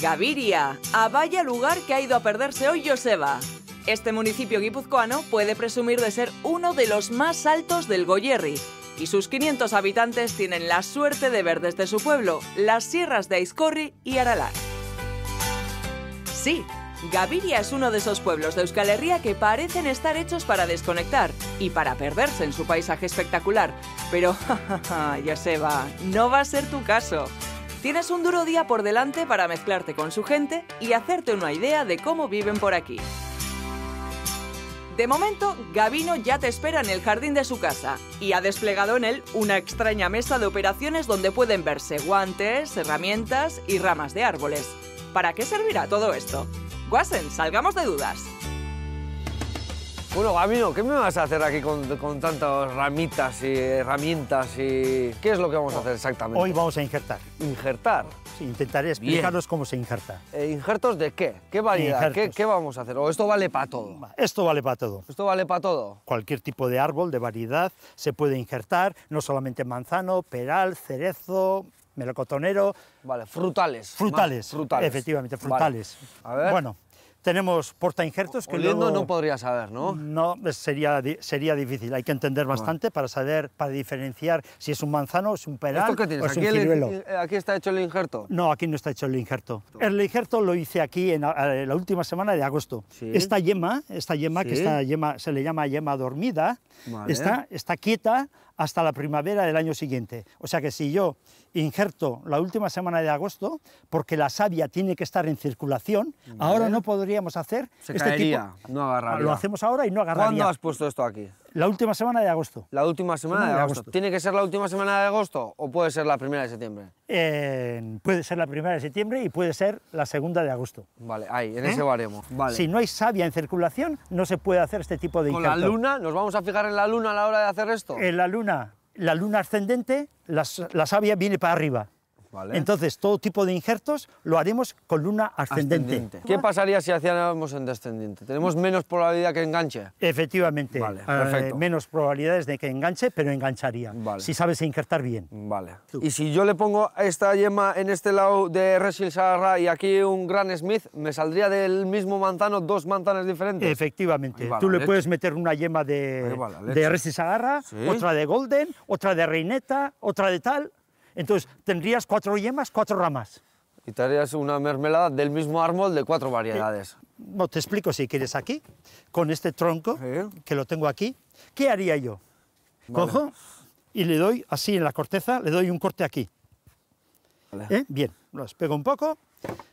Gaviria, a vaya lugar que ha ido a perderse hoy Joseba. Este municipio guipuzcoano puede presumir de ser uno de los más altos del Goyerri y sus 500 habitantes tienen la suerte de ver desde su pueblo las sierras de Aizcorri y Aralar. Sí, Gaviria es uno de esos pueblos de Euskal Herria que parecen estar hechos para desconectar y para perderse en su paisaje espectacular. Pero, Joseba, no va a ser tu caso. Tienes un duro día por delante para mezclarte con su gente y hacerte una idea de cómo viven por aquí. De momento, Gavino ya te espera en el jardín de su casa y ha desplegado en él una extraña mesa de operaciones donde pueden verse guantes, herramientas y ramas de árboles. ¿Para qué servirá todo esto? Guasen, salgamos de dudas. Bueno, Gabino, ¿qué me vas a hacer aquí con, con tantas ramitas y herramientas y qué es lo que vamos a hacer exactamente? Hoy vamos a injertar. Injertar. Sí, intentaré explicaros cómo se injerta. Eh, ¿Injertos de qué? ¿Qué variedad? ¿Qué, vamos a hacer? ¿O esto vale para todo? Esto vale para todo. ¿Esto vale para todo? Cualquier tipo de árbol, de variedad, se puede injertar, no solamente manzano, peral, cerezo, melocotonero, Vale, frutales. frutales. Frutales. Efectivamente, Vale. frutales. A ver. Bueno, tenemos porta injertos que Oliendo luego- no podría saber, ¿no? No, sería, sería difícil. Hay que entender bastante para saber, para diferenciar si es un manzano, es un peral ¿Esto qué o tienes? es un el- ciruelo. eh, aquí está hecho el injerto. No, aquí no está hecho el injerto. El injerto lo hice aquí en la, la última semana de agosto. Sí. Esta yema, esta yema que esta yema, se le llama yema dormida, Vale. está, está quieta hasta la primavera del año siguiente. O sea que si yo injerto la última semana de agosto, porque la savia tiene que estar en circulación, ahora no podríamos hacer Se este caería, tipo. no agarraría. Lo hacemos ahora y no ¿Cuándo agarraría. has puesto esto aquí? La última semana de agosto. La última semana Semana de de agosto. agosto. ¿Tiene que ser la última semana de agosto o puede ser la primera de septiembre? Eh, puede ser la primera de septiembre y puede ser la segunda de agosto. Vale, ahí, en ¿Eh? ese baremo. Vale. Si no hay savia en circulación, no se puede hacer este tipo de Con la injerto. luna, ¿nos vamos a fijar en la luna a la hora de hacer esto? En la luna, la luna ascendente, la, savia viene para arriba. Vale. Entonces, todo tipo de injertos lo haremos con luna ascendente. ¿Qué pasaría si hacíamos en descendiente? ¿Tenemos menos probabilidad que enganche? Efectivamente, Vale, eh, perfecto. menos probabilidades de que enganche, pero engancharía, Vale. si sabes injertar bien. Vale. Tú. Y si yo le pongo esta yema en este lado de Resil Sagarra y aquí un Gran Smith, ¿me saldría del mismo manzano dos manzanas diferentes? Efectivamente, tú le leche. puedes meter una yema de, Ahí va la de leche. Resi Sagarra, Sí. otra de Golden, otra de Reineta, otra de tal. Entonces, tendrías cuatro yemas, cuatro ramas. Y te harías una mermelada del mismo árbol de cuatro variedades. No, te explico si quieres aquí, con este tronco, que lo tengo aquí. ¿Qué haría yo? Vale. Cojo y le doy así en la corteza, le doy un corte aquí. Vale. ¿Eh? Bien, lo despego un poco.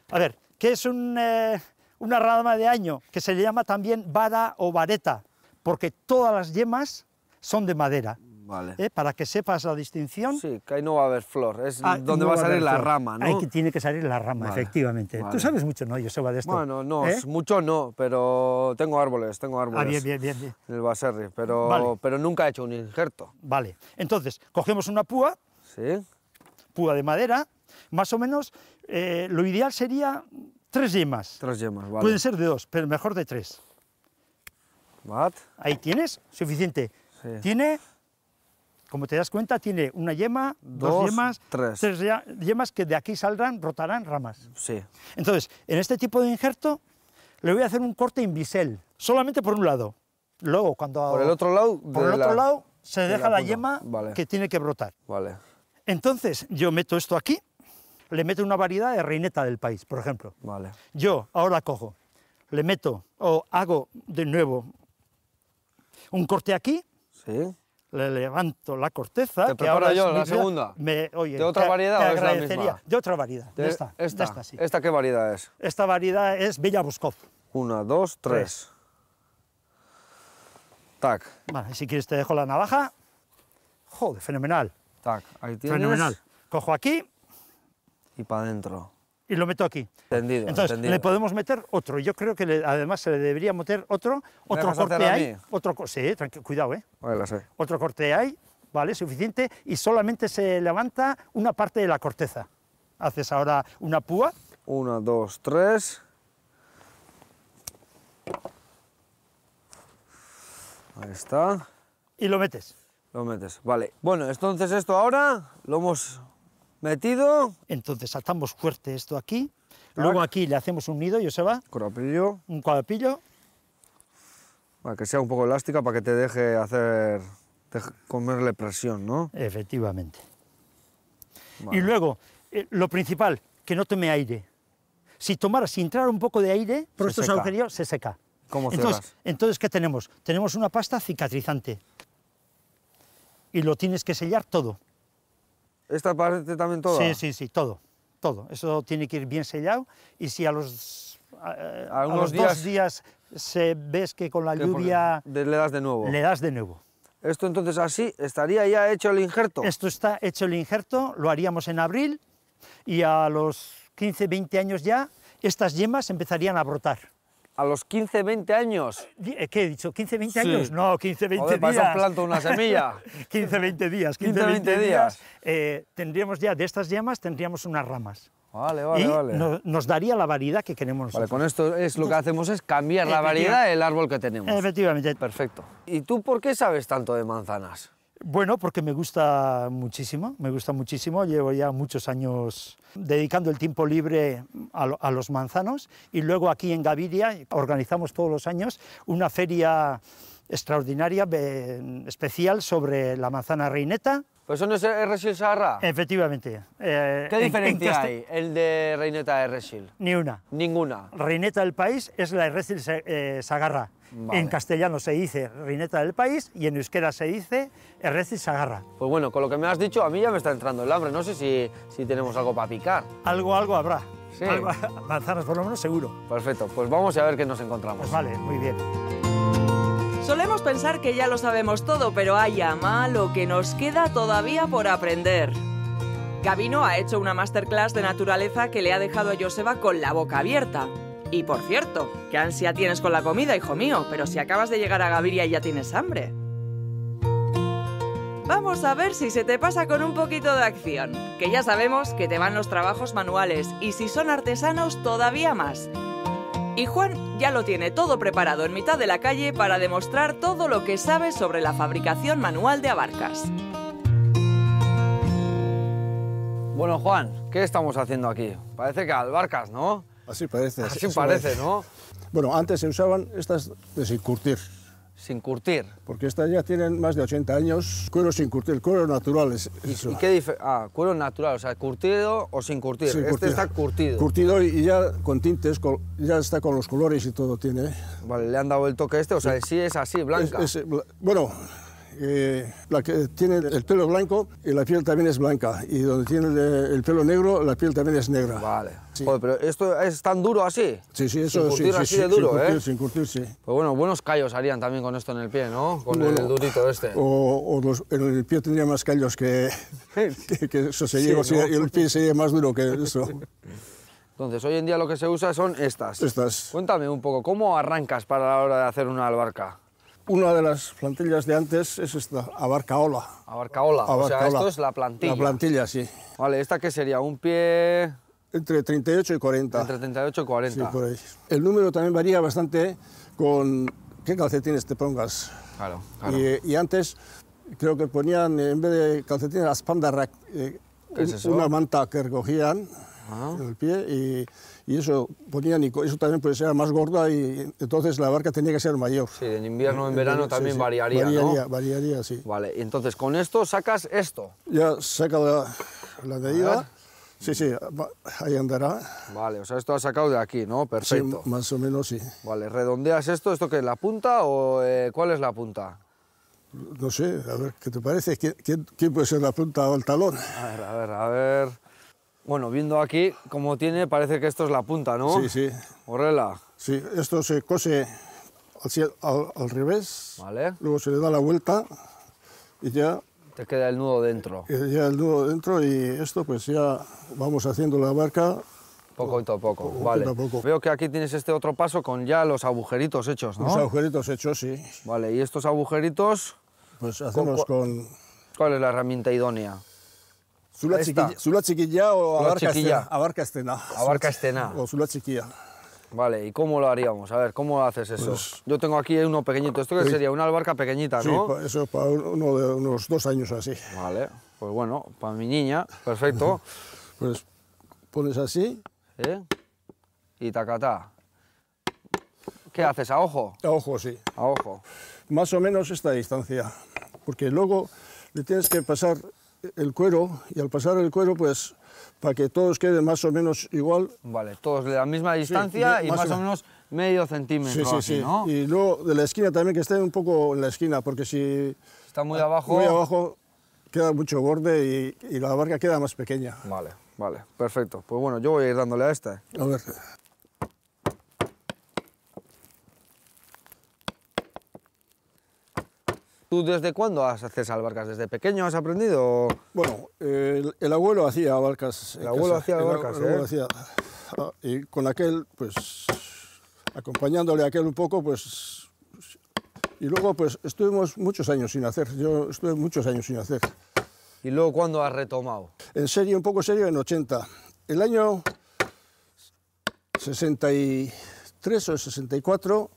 A ver, ¿qué es un, eh, una rama de año? Que se le llama también vara o vareta, porque todas las yemas son de madera. Vale. ¿eh? Para que sepas la distinción. Sí, que ahí no va a haber flor, es ah, donde no va a salir la flor. rama, ¿no? Ahí que tiene que salir la rama, Vale, efectivamente. vale. Tú sabes mucho, ¿no, Joseba, de esto? Bueno, no, ¿Eh? mucho no, pero tengo árboles, tengo árboles. Ah, bien, bien, bien, bien. En el Baserri, pero, Vale. pero nunca he hecho un injerto. Vale. Entonces, cogemos una púa, ¿Sí? púa de madera, más o menos, eh, lo ideal sería tres yemas. Tres yemas, vale. Pueden ser de dos, pero mejor de tres. What? Ahí tienes, suficiente. Sí. Tiene, como te das cuenta, tiene una yema, dos, Dos, yemas, tres. yemas que de aquí saldrán, brotarán ramas. Sí. Entonces, en este tipo de injerto, le voy a hacer un corte en bisel, solamente por un lado. Luego, cuando... Por el otro lado. por el otro la- lado, se de deja la, yema Vale. que tiene que brotar. Vale. Entonces, yo meto esto aquí, le meto una variedad de reineta del país, por ejemplo. Vale. Yo ahora cojo, le meto o hago de nuevo un corte aquí, Sí. Le levanto la corteza. ¿Te que preparo ahora yo la vida. segunda? Me- oye, ¿De otra te- variedad te o es la misma? De otra variedad, de, De- esta. Esta. de esta, sí. ¿Esta qué variedad es? Esta variedad es Bella Boscov. Una, dos, tres. Tac, Vale, si quieres te dejo la navaja. Joder, fenomenal. tac. Ahí tienes. Fenomenal. Cojo aquí Y para adentro. Y lo meto aquí. Entendido, Entonces, entendido. le podemos meter otro. Yo creo que le- además se le debería meter otro, otro corte mí? Otro, sí, tranquilo, cuidado, ¿eh? Sé. Otro corte ahí, ¿vale? Suficiente. Y solamente se levanta una parte de la corteza. Haces ahora una púa. Una, dos, tres. Ahí está. y lo metes. Lo metes. Vale. Bueno, entonces esto ahora lo hemos metido. Entonces atamos fuerte esto aquí Luego aquí le hacemos un nido, Joseba, Corapillo, un cuadrapillo. para que sea un poco elástica, para que te deje hacer, deje comerle presión, ¿no? Efectivamente. Vale. Y luego, eh, lo principal, que no tome aire. Si tomara, si entrara un poco de aire por Se estos seca. agujerillos, se seca. ¿Cómo entonces, entonces, ¿qué tenemos? Tenemos una pasta cicatrizante. Y lo tienes que sellar todo. ¿Esta parte también toda? Sí, sí, sí, todo. Todo. Eso tiene que ir bien sellado. Y si a los, a, a los días- dos días se ves que con la ¿Qué, porque lluvia le das de nuevo. le das de nuevo. Esto entonces así, ¿estaría ya hecho el injerto? Esto está hecho el injerto, lo haríamos en abril y a los 15, 20 años ya estas yemas empezarían a brotar. A los 15, 20 años. Eh, ¿Qué he dicho? ¿15, 20 Sí. años? No, 15, 20 Joder, para eso días. planto una semilla. 15, 20 días. 15, 15, 20 20 días. días. eh, tendríamos ya, de estas yemas, tendríamos unas ramas. Vale, vale, y vale. no- nos daría la variedad que queremos Vale, con esto es lo que hacemos es cambiar la variedad del árbol que tenemos. Efectivamente. Perfecto. ¿Y tú por qué sabes tanto de manzanas? Bueno, porque me gusta muchísimo, me gusta muchísimo. Llevo ya muchos años dedicando el tiempo libre a, lo- a los manzanos y luego aquí en Gaviria organizamos todos los años una feria extraordinaria, especial sobre la manzana reineta. Pues eso no es Erresil Saharra. Efectivamente. eh, ¿Qué en- en diferencia hay el de Reineta de Erresil? Ni una. Ninguna. Reineta del país es la Errecil Sa- eh, Sagarra. Vale. En castellano se dice Reineta del país y en euskera se dice Errecil Sagarra. Pues bueno, con lo que me has dicho, a mí ya me está entrando el hambre. No sé si, si tenemos algo para picar. Algo, algo habrá. Sí. Algo- manzanas por lo menos seguro. Perfecto, pues vamos a ver qué nos encontramos. Pues vale, muy bien. Solemos pensar que ya lo sabemos todo, pero ay, ama, lo que nos queda todavía por aprender. Gabino ha hecho una masterclass de naturaleza que le ha dejado a Joseba con la boca abierta. Y por cierto, qué ansia tienes con la comida, hijo mío, pero si acabas de llegar a Gaviria y ya tienes hambre. Vamos a ver si se te pasa con un poquito de acción, que ya sabemos que te van los trabajos manuales y si son artesanos todavía más. Y Juan ya lo tiene todo preparado en mitad de la calle para demostrar todo lo que sabe sobre la fabricación manual de abarcas. Bueno, Juan, ¿qué estamos haciendo aquí? Parece que albarcas, ¿no? Así parece. Así eso parece, ¿no? Bueno, antes se usaban estas de sin curtir, Sin curtir. porque estas ya tienen más de 80 años. Cuero sin curtir, cuero natural es ¿Y, y qué dife- Ah, cuero natural, o sea, curtido o sin curtir. Sin este está curtido. Curtido y ya con tintes, con- ya está con los colores y todo tiene. Vale, le han dado el toque este, o sea, sí es así, blanca. Es- es, bla- bueno, eh, la que tiene el pelo blanco y la piel también es blanca. Y donde tiene el, el pelo negro, la piel también es negra. Vale. Sí. Joder, pero esto es tan duro así. Sí, sí, Sin eso sí, curtir sí, así sí, de duro, sin ¿eh? curtir, sin curtir, sí. Pues bueno, buenos callos harían también con esto en el pie, ¿no? Con Bueno, el durito este. O, o los- el pie tendría más callos que, que, que eso se Sí, lleva, ¿no? sí, el pie sería más duro que eso. Entonces, hoy en día lo que se usa son estas. Estas. Cuéntame un poco, ¿cómo arrancas para la hora de hacer una albarca? Una de las plantillas de antes es esta, abarcaola. Abarcaola. o sea, Abarcaola. esto es la plantilla. La plantilla, sí. Vale, ¿esta qué sería? Un pie Entre 38 y 40. entre 38 y Sí, 40. por ahí. El número también varía bastante con qué calcetines te pongas. Claro, claro. Y, y antes creo que ponían, en vez de calcetines, las pandarrack, eh, ¿Qué es eso? una manta que recogían en el pie y, y eso ponían, y eso también puede ser más gorda y entonces la barca tenía que ser mayor. Sí, en invierno, en verano Sí, también sí. variaría, variaría, ¿no? variaría, sí. Vale, entonces con esto sacas esto. Ya saca la, la medida. Sí, sí, ahí andará. Vale, o sea, esto has sacado de aquí, ¿no? Sí, Perfecto. más o menos, sí. Vale, ¿redondeas esto? ¿Esto qué es la punta o eh, cuál es la punta? No sé, a ver, ¿qué te parece? ¿Quién, quién- quién puede ser la punta o el talón? A ver, a ver, a ver. Bueno, viendo aquí cómo tiene, parece que esto es la punta, ¿no? Sí, sí. Orrela. Sí, esto se cose al, al- al revés, Vale. luego se le da la vuelta y ya, Te queda el nudo dentro. ya el nudo dentro y esto pues ya vamos haciendo la barca. Poco a poco. Vale. poco. Veo que aquí tienes este otro paso con ya los agujeritos hechos, ¿no? Los agujeritos hechos, sí. Vale, y estos agujeritos, Pues hacemos con ¿cuál es la herramienta idónea? zula chiquilla, zula chiquilla o abarca, estena, abarca estena. Abarca estena. O zula chiquilla. Vale, ¿y cómo lo haríamos? A ver, ¿cómo haces eso? Pues- Yo tengo aquí uno pequeñito. ¿Esto qué Sí. sería? Una albarca pequeñita, Sí, ¿no? pa- eso para uno de unos dos años así. Vale, pues bueno, para mi niña, perfecto. Pues pones así ¿Eh? y tacatá. ¿Qué haces? ¿A ojo? A ojo, sí. A ojo. Más o menos esta distancia. Porque luego le tienes que pasar el cuero y al pasar el cuero, pues para que todos queden más o menos igual. Vale, todos de la misma distancia y más más o o menos medio centímetro, Sí, sí, así, sí. ¿no? Y luego de la esquina también que esté un poco en la esquina, porque si Está muy abajo. muy abajo queda mucho borde y, y la barca queda más pequeña. Vale, vale, perfecto. Pues bueno, yo voy a ir dándole a esta. A ver. ¿Tú desde cuándo has- haces albarcas? ¿Desde pequeño has aprendido? Bueno, el, el abuelo hacía barcas. El abuelo casa. hacía El- barcas, el abuelo ¿eh? hacía. Ah, Y con aquel, pues, acompañándole a aquel un poco, pues. Y luego, pues, estuvimos muchos años sin hacer. Yo estuve muchos años sin hacer. ¿Y luego cuándo has retomado? En serio, un poco serio, en 80. El año 63 o 64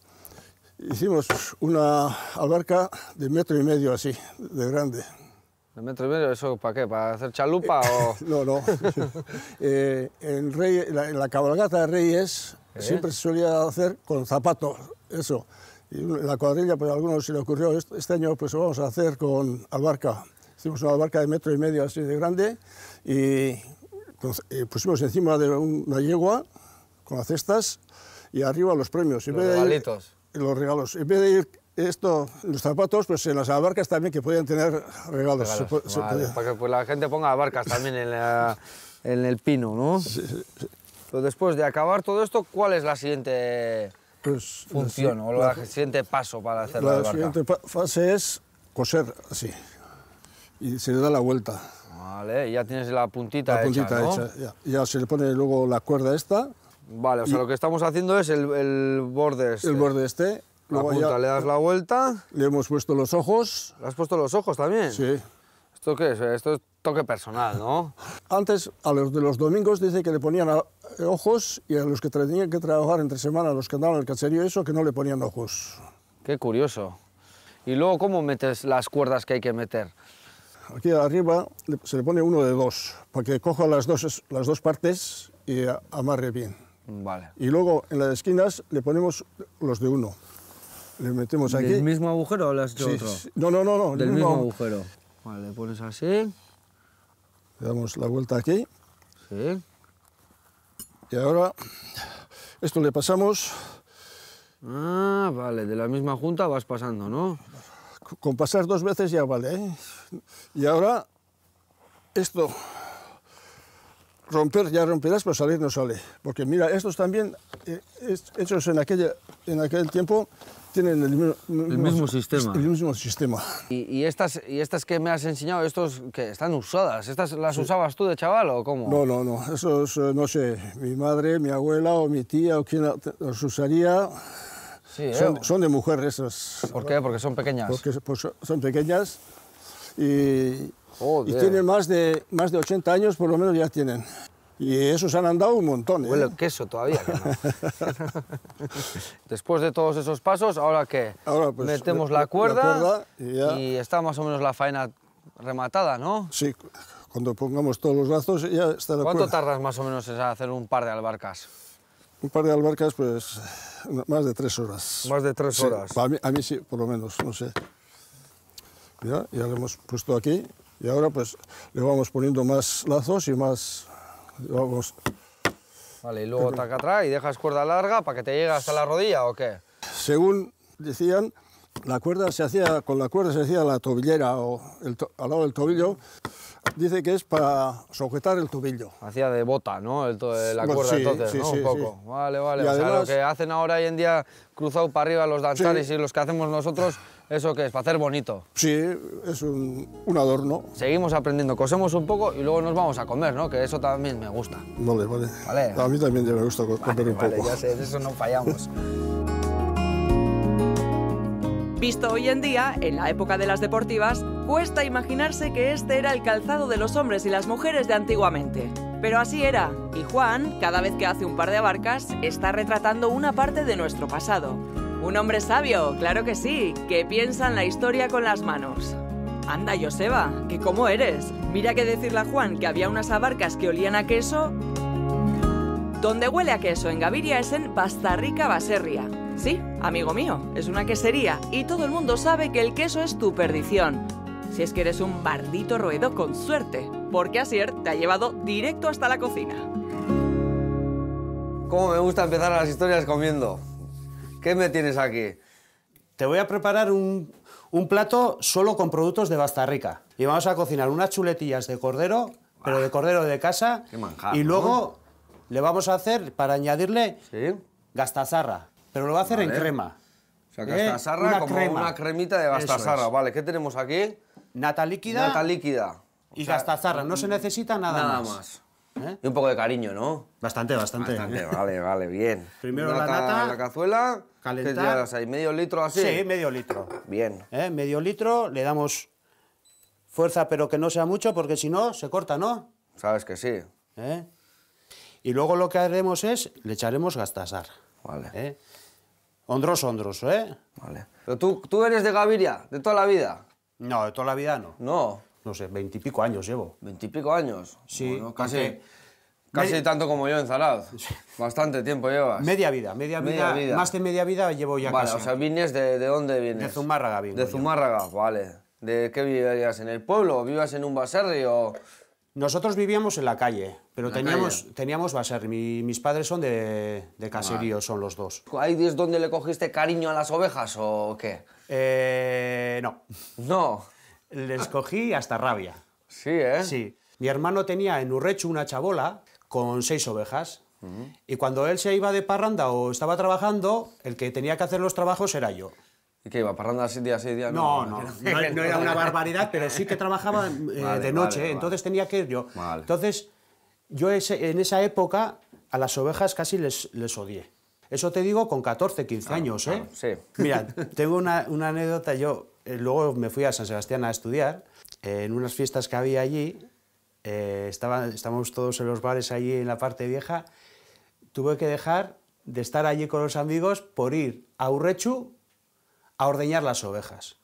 hicimos una albarca de metro y medio así, de grande. ¿De metro y medio? ¿Eso para qué? ¿Para hacer chalupa o...? No, no. Eh, en, Rey- la, en la cabalgata de Reyes siempre se solía hacer con zapatos, eso. Y la cuadrilla, pues a algunos se le ocurrió, este, este año pues lo vamos a hacer con albarca. Hicimos una albarca de metro y medio así de grande y, con- y pusimos encima de una yegua con las cestas y arriba los premios. Los regalitos. Los regalos. En vez de ir esto, los zapatos, pues en las albarcas también que podían tener regalos. Se Regalos. se Vale, podía- para que pues, la gente ponga barcas también en, la- en el pino, ¿no? Pero después de acabar todo esto, ¿cuál es la siguiente pues, función o la- el siguiente paso para hacer la, La albarca? siguiente fase es coser así. Y se le da la vuelta, Vale, ya tienes la puntita, la puntita hecha, ¿no? hecha. Ya. Ya se le pone luego la cuerda esta, Vale, o sea, lo que estamos haciendo es el, el borde este. el borde este. La punta, ya le das la vuelta. le hemos puesto los ojos. ¿Le has puesto los ojos también? Sí. ¿Esto qué es? Esto es toque personal, ¿no? Antes, a los de los domingos, dice que le ponían a- ojos y a los que tenían que trabajar entre semana, los que andaban el caserío, eso, que no le ponían ojos. Qué curioso. Y luego, ¿cómo metes las cuerdas que hay que meter? Aquí arriba se le pone uno de dos, para que coja las dos, las dos partes y amarre bien. Vale. Y luego en las esquinas le ponemos los de uno. Le metemos aquí. ¿Del mismo agujero o le has hecho Sí, otro? sí. No, no, no, no. el Del mismo agujero. Vale, le pones así. Le damos la vuelta aquí Sí. y ahora esto le pasamos Ah, vale, de la misma junta vas pasando, ¿no? con pasar dos veces ya vale. ¿eh? Y ahora esto romper ya romperás, pero salir no sale. Porque mira, estos también eh, hechos en, aquella, en aquel tiempo tienen el, mismo- mismo sistema. El mismo sistema. ¿Y, y estas, ¿Y estas que me has enseñado, estos que están usadas? ¿Estas las usabas tú de chaval o cómo? No, no, no. Esos, eh, no sé, mi madre, mi abuela o mi tía o quien los usaría. Sí, ¿eh? Son, son de mujer esas. ¿Por qué? Porque son pequeñas. Porque pues, son pequeñas y, y tienen más de, más de 80 años, por lo menos ya tienen. Y esos han andado un montón. ¿eh? Huele a queso todavía. no. Después de todos esos pasos, ¿ahora qué? Ahora, pues, Metemos la- la la cuerda, cuerda y ya. está más o menos la faena rematada, ¿no? Sí, cuando pongamos todos los lazos ya está la ¿Cuánto cuerda. tardas más o menos en hacer un par de albarcas? Un par de albarcas, pues más de tres horas. Más de tres Sí, horas. para mí, a mí sí, por lo menos, no sé. Ya, ya lo hemos puesto aquí y ahora pues le vamos poniendo más lazos y más... Vamos, Vale, y luego taca atrás y dejas cuerda larga para que te llegue hasta la rodilla o qué? según decían, la cuerda se hacía, con la cuerda se hacía la tobillera o el to- al lado del tobillo. Dice que es para sujetar el tobillo. Hacía de bota, ¿no? El to- la Bueno, cuerda sí, entonces, sí, ¿no? sí, un poco. Vale, vale. Y o sea, lo además- que hacen ahora hoy en día cruzado para arriba los danzaris Sí. y los que hacemos nosotros, ¿eso qué es? Para hacer bonito. Sí, es un, un adorno. Seguimos aprendiendo, cosemos un poco y luego nos vamos a comer, ¿no? Que eso también me gusta. Vale, vale. Vale. A mí también ya me gusta co- comer un Vale, poco. ya sé, de eso no fallamos. Visto hoy en día, en la época de las deportivas, cuesta imaginarse que este era el calzado de los hombres y las mujeres de antiguamente. Pero así era, y Juan, cada vez que hace un par de abarcas, está retratando una parte de nuestro pasado. Un hombre sabio, claro que sí, que piensa en la historia con las manos. Anda, Joseba, que cómo eres. Mira que decirle a Juan que había unas abarcas que olían a queso Donde huele a queso en Gaviria es en Bastarrica Baserria. Sí, amigo mío, es una quesería y todo el mundo sabe que el queso es tu perdición. Si es que eres un bardito roedo con suerte, porque Asier te ha llevado directo hasta la cocina. Cómo me gusta empezar las historias comiendo. ¿Qué me tienes aquí? Te voy a preparar un, un plato solo con productos de Bastarrica. Y vamos a cocinar unas chuletillas de cordero, pero de cordero de casa. Qué manjar, y ¿no? luego le vamos a hacer, para añadirle, Sí. gastazarra. Pero lo va a hacer en crema. O sea, ¿Eh? gastasarra Una como crema. una cremita de es. Vale, ¿qué tenemos aquí? Nata líquida Nata líquida. y sea, gastazarra. No se necesita nada, Nada más. más. ¿Eh? Y un poco de cariño, ¿no? Bastante, bastante. Bastante, vale, vale, bien. Primero la Nata nata, la cazuela. calentar. ¿Qué llevas ahí? ¿Medio litro así? Sí, medio litro. Bien. ¿Eh? Medio litro, le damos fuerza, pero que no sea mucho, porque si no, se corta, ¿no? Sabes que sí. ¿Eh? Y luego lo que haremos es, le echaremos gastasar. Vale. ¿eh? Ondros, ondros, ¿eh? Vale. Pero tú, tú eres de Gaviria, de toda la vida. No, de toda la vida no. No, No sé, veintipico años llevo. veintipico años. Sí, Bueno, casi, casi tanto como yo en Zaraz. Bastante tiempo llevas. Media vida, media vida, Media vida. más de media vida llevo ya Vale, casi. o sea, vienes de, de dónde vienes? De Zumárraga vengo De yo. Zumárraga, vale. ¿De qué vivías? ¿En el pueblo? ¿Vivas en un baserri o...? Nosotros vivíamos en la calle, pero la teníamos, calle. teníamos baser. Mi- mis padres son de, de caserío, son los dos. ¿Ahí es donde le cogiste cariño a las ovejas o qué? Eh, no, No. Les cogí hasta rabia. Sí, ¿eh? Sí. Mi hermano tenía en Urrechu una chabola con seis ovejas. Y cuando él se iba de parranda o estaba trabajando, el que tenía que hacer los trabajos era yo. ¿Y qué iba? ¿Parranda así día, sí día? No, no, no, no era una barbaridad, pero sí que trabajaba eh, Vale, de noche, vale, entonces tenía que ir yo. Vale. Entonces, yo ese- en esa época a las ovejas casi les, les odié. Eso te digo con 14, 15 años, ¿eh? claro, sí. Mira, tengo una, una anécdota. Yo luego me fui a San Sebastián a estudiar. eh, en unas fiestas que había allí, eh, estaba- estábamos todos en los bares allí en la parte vieja. Tuve que dejar de estar allí con los amigos por ir a Urrechu a ordeñar las ovejas.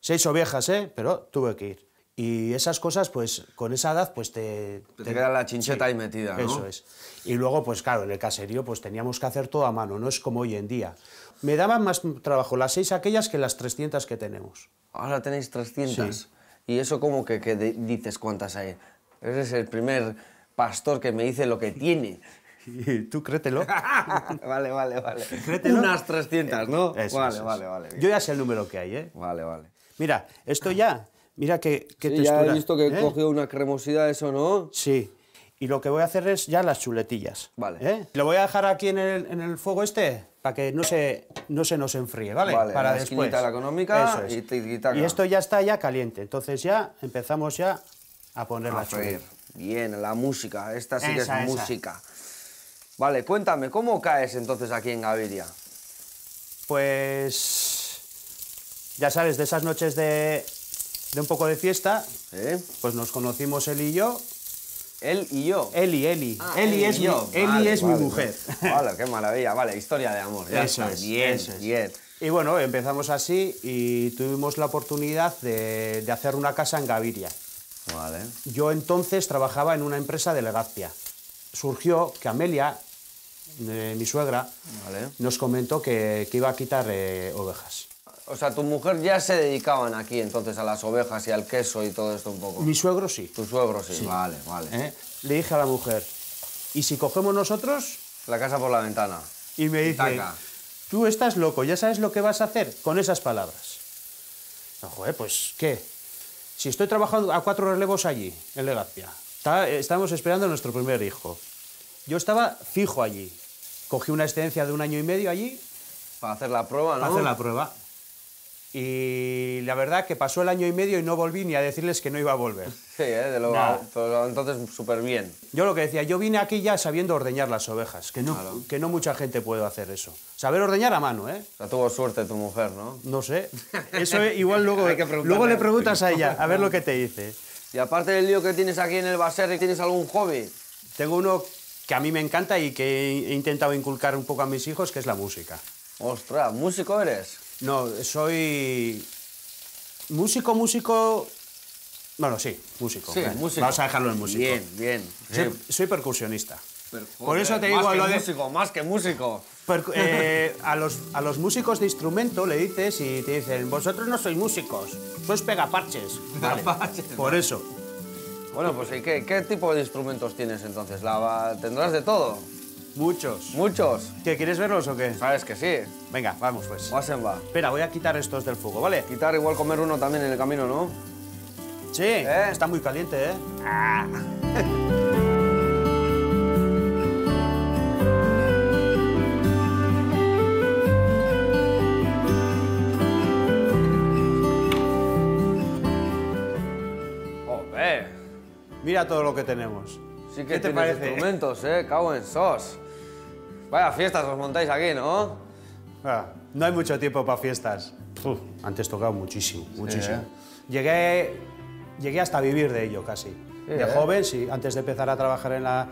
Seis ovejas, ¿eh? Pero tuve que ir. Y esas cosas, pues, con esa edad, pues te... Te queda la chincheta ahí metida, ¿no? Eso es. Y luego, pues claro, en el caserío, pues teníamos que hacer todo a mano, no es como hoy en día. Me daban más trabajo las seis aquellas que las 300 que tenemos. Ahora tenéis 300. Sí. ¿Y eso cómo que, que dices cuántas hay? Eres el primer pastor que me dice lo que tiene. Y tú créetelo. vale, vale, vale. Créetelo. Unas 300, ¿no? Eso, vale, eso, vale, vale. bien. Yo ya sé el número que hay, ¿eh? Vale, vale. Mira, esto ya, mira qué, qué Sí, textura. ya he visto que ¿eh? cogió una cremosidad eso, ¿no? Sí. Y lo que voy a hacer es ya las chuletillas. Vale. ¿eh? Lo voy a dejar aquí en el, en el fuego este para que no se, no se nos enfríe, ¿vale? Vale, para la después. la económica es. y tiquitaca. Y esto ya está ya caliente. Entonces ya empezamos ya a poner A la chuleta. Bien, la música. Esta sí que es esa. música. Vale, cuéntame, ¿cómo caes entonces aquí en Gaviria? Pues ya sabes, de esas noches de, de un poco de fiesta, ¿Eh? pues nos conocimos él y yo. Él y yo. Eli, Eli. Ah, Eli él es, y mi, yo. Eli Vale, es vale, mi mujer. Vale, qué maravilla. Vale, historia de amor. Ya Eso está. es, Bien, eso es. bien. Y bueno, empezamos así y tuvimos la oportunidad de, de hacer una casa en Gaviria. Vale. Yo entonces trabajaba en una empresa de Legazpia. Surgió que Amelia, eh, mi suegra, Vale. nos comentó que, que iba a quitar eh, ovejas. O sea, tu mujer ya se dedicaban aquí entonces a las ovejas y al queso y todo esto un poco. Mi suegro sí. Tu suegro sí. Vale, vale. ¿eh? Le dije a la mujer, ¿y si cogemos nosotros? La casa por la ventana. Y me dice, Taca. tú estás loco, ¿ya sabes lo que vas a hacer con esas palabras? No, joder, pues, ¿qué? Si estoy trabajando a cuatro relevos allí, en Legazpia, está- estamos esperando a nuestro primer hijo. Yo estaba fijo allí. Cogí una excedencia de un año y medio allí Para hacer la prueba, ¿no? para hacer la prueba. Y la verdad que pasó el año y medio y no volví ni a decirles que no iba a volver. Sí, ¿eh? De lo, pero entonces súper bien. Yo lo que decía, yo vine aquí ya sabiendo ordeñar las ovejas, que no, Claro. que no mucha gente puede hacer eso. Saber ordeñar a mano, ¿eh? O sea, tuvo suerte tu mujer, ¿no? No sé. Eso igual luego, que luego le preguntas a ella, a ver lo que te dice. Y aparte del lío que tienes aquí en el Baserri, ¿tienes algún hobby? Tengo uno que a mí me encanta y que he intentado inculcar un poco a mis hijos, que es la música. Ostras, ¿músico eres? No, soy músico, músico... Bueno, sí, músico. Sí, músico. Vamos a dejarlo en músico. Bien, bien. Soy, soy percusionista. Por eso te digo más que lo de- músico, más que músico. Eh, a, los, a los músicos de instrumento le dices y te dicen, vosotros no sois músicos, sois pegaparches. Vale, Por eso. Bueno, pues ¿y qué, qué tipo de instrumentos tienes entonces? ¿La, ¿Tendrás de todo? Muchos. ¿Muchos? ¿Qué, ¿Quieres verlos o qué? Sabes que sí. Venga, vamos pues. Wasen va. Espera, voy a quitar estos del fuego, ¿vale? Quitar igual comer uno también en el camino, ¿no? Sí, está muy caliente, ¿eh? ¡Joder! Mira todo lo que tenemos. Sí que ¿Qué te parece? instrumentos, ¿eh? Cago en sos. Vaya fiestas os montáis aquí, ¿no? Ah, no hay mucho tiempo para fiestas. Uf, antes tocaba muchísimo, muchísimo. ¿eh? Llegué, llegué hasta vivir de ello casi. de ¿eh? joven, sí, antes de empezar a trabajar en la,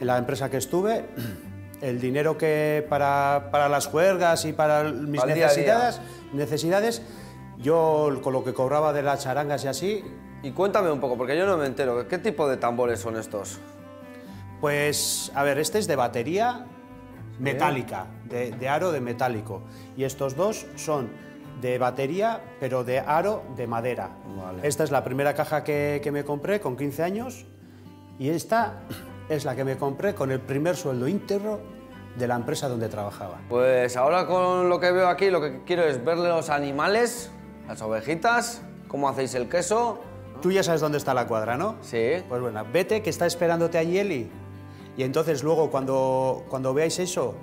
en la empresa que estuve, el dinero que para, para las juergas y para mis Para el día a día. necesidades, necesidades, yo con lo que cobraba de las charangas y así, Y cuéntame un poco, porque yo no me entero. ¿Qué tipo de tambores son estos? Pues, a ver, este es de batería metálica, de, de aro de metálico. Y estos dos son de batería, pero de aro de madera. Vale. Esta es la primera caja que, que me compré con 15 años y esta es la que me compré con el primer sueldo íntegro de la empresa donde trabajaba. Pues ahora con lo que veo aquí, lo que quiero es verle los animales, las ovejitas, cómo hacéis el queso. Tú ya sabes dónde está la cuadra, ¿no? Sí. Pues bueno, vete que está esperándote allí Eli. Y entonces luego cuando, cuando veáis eso,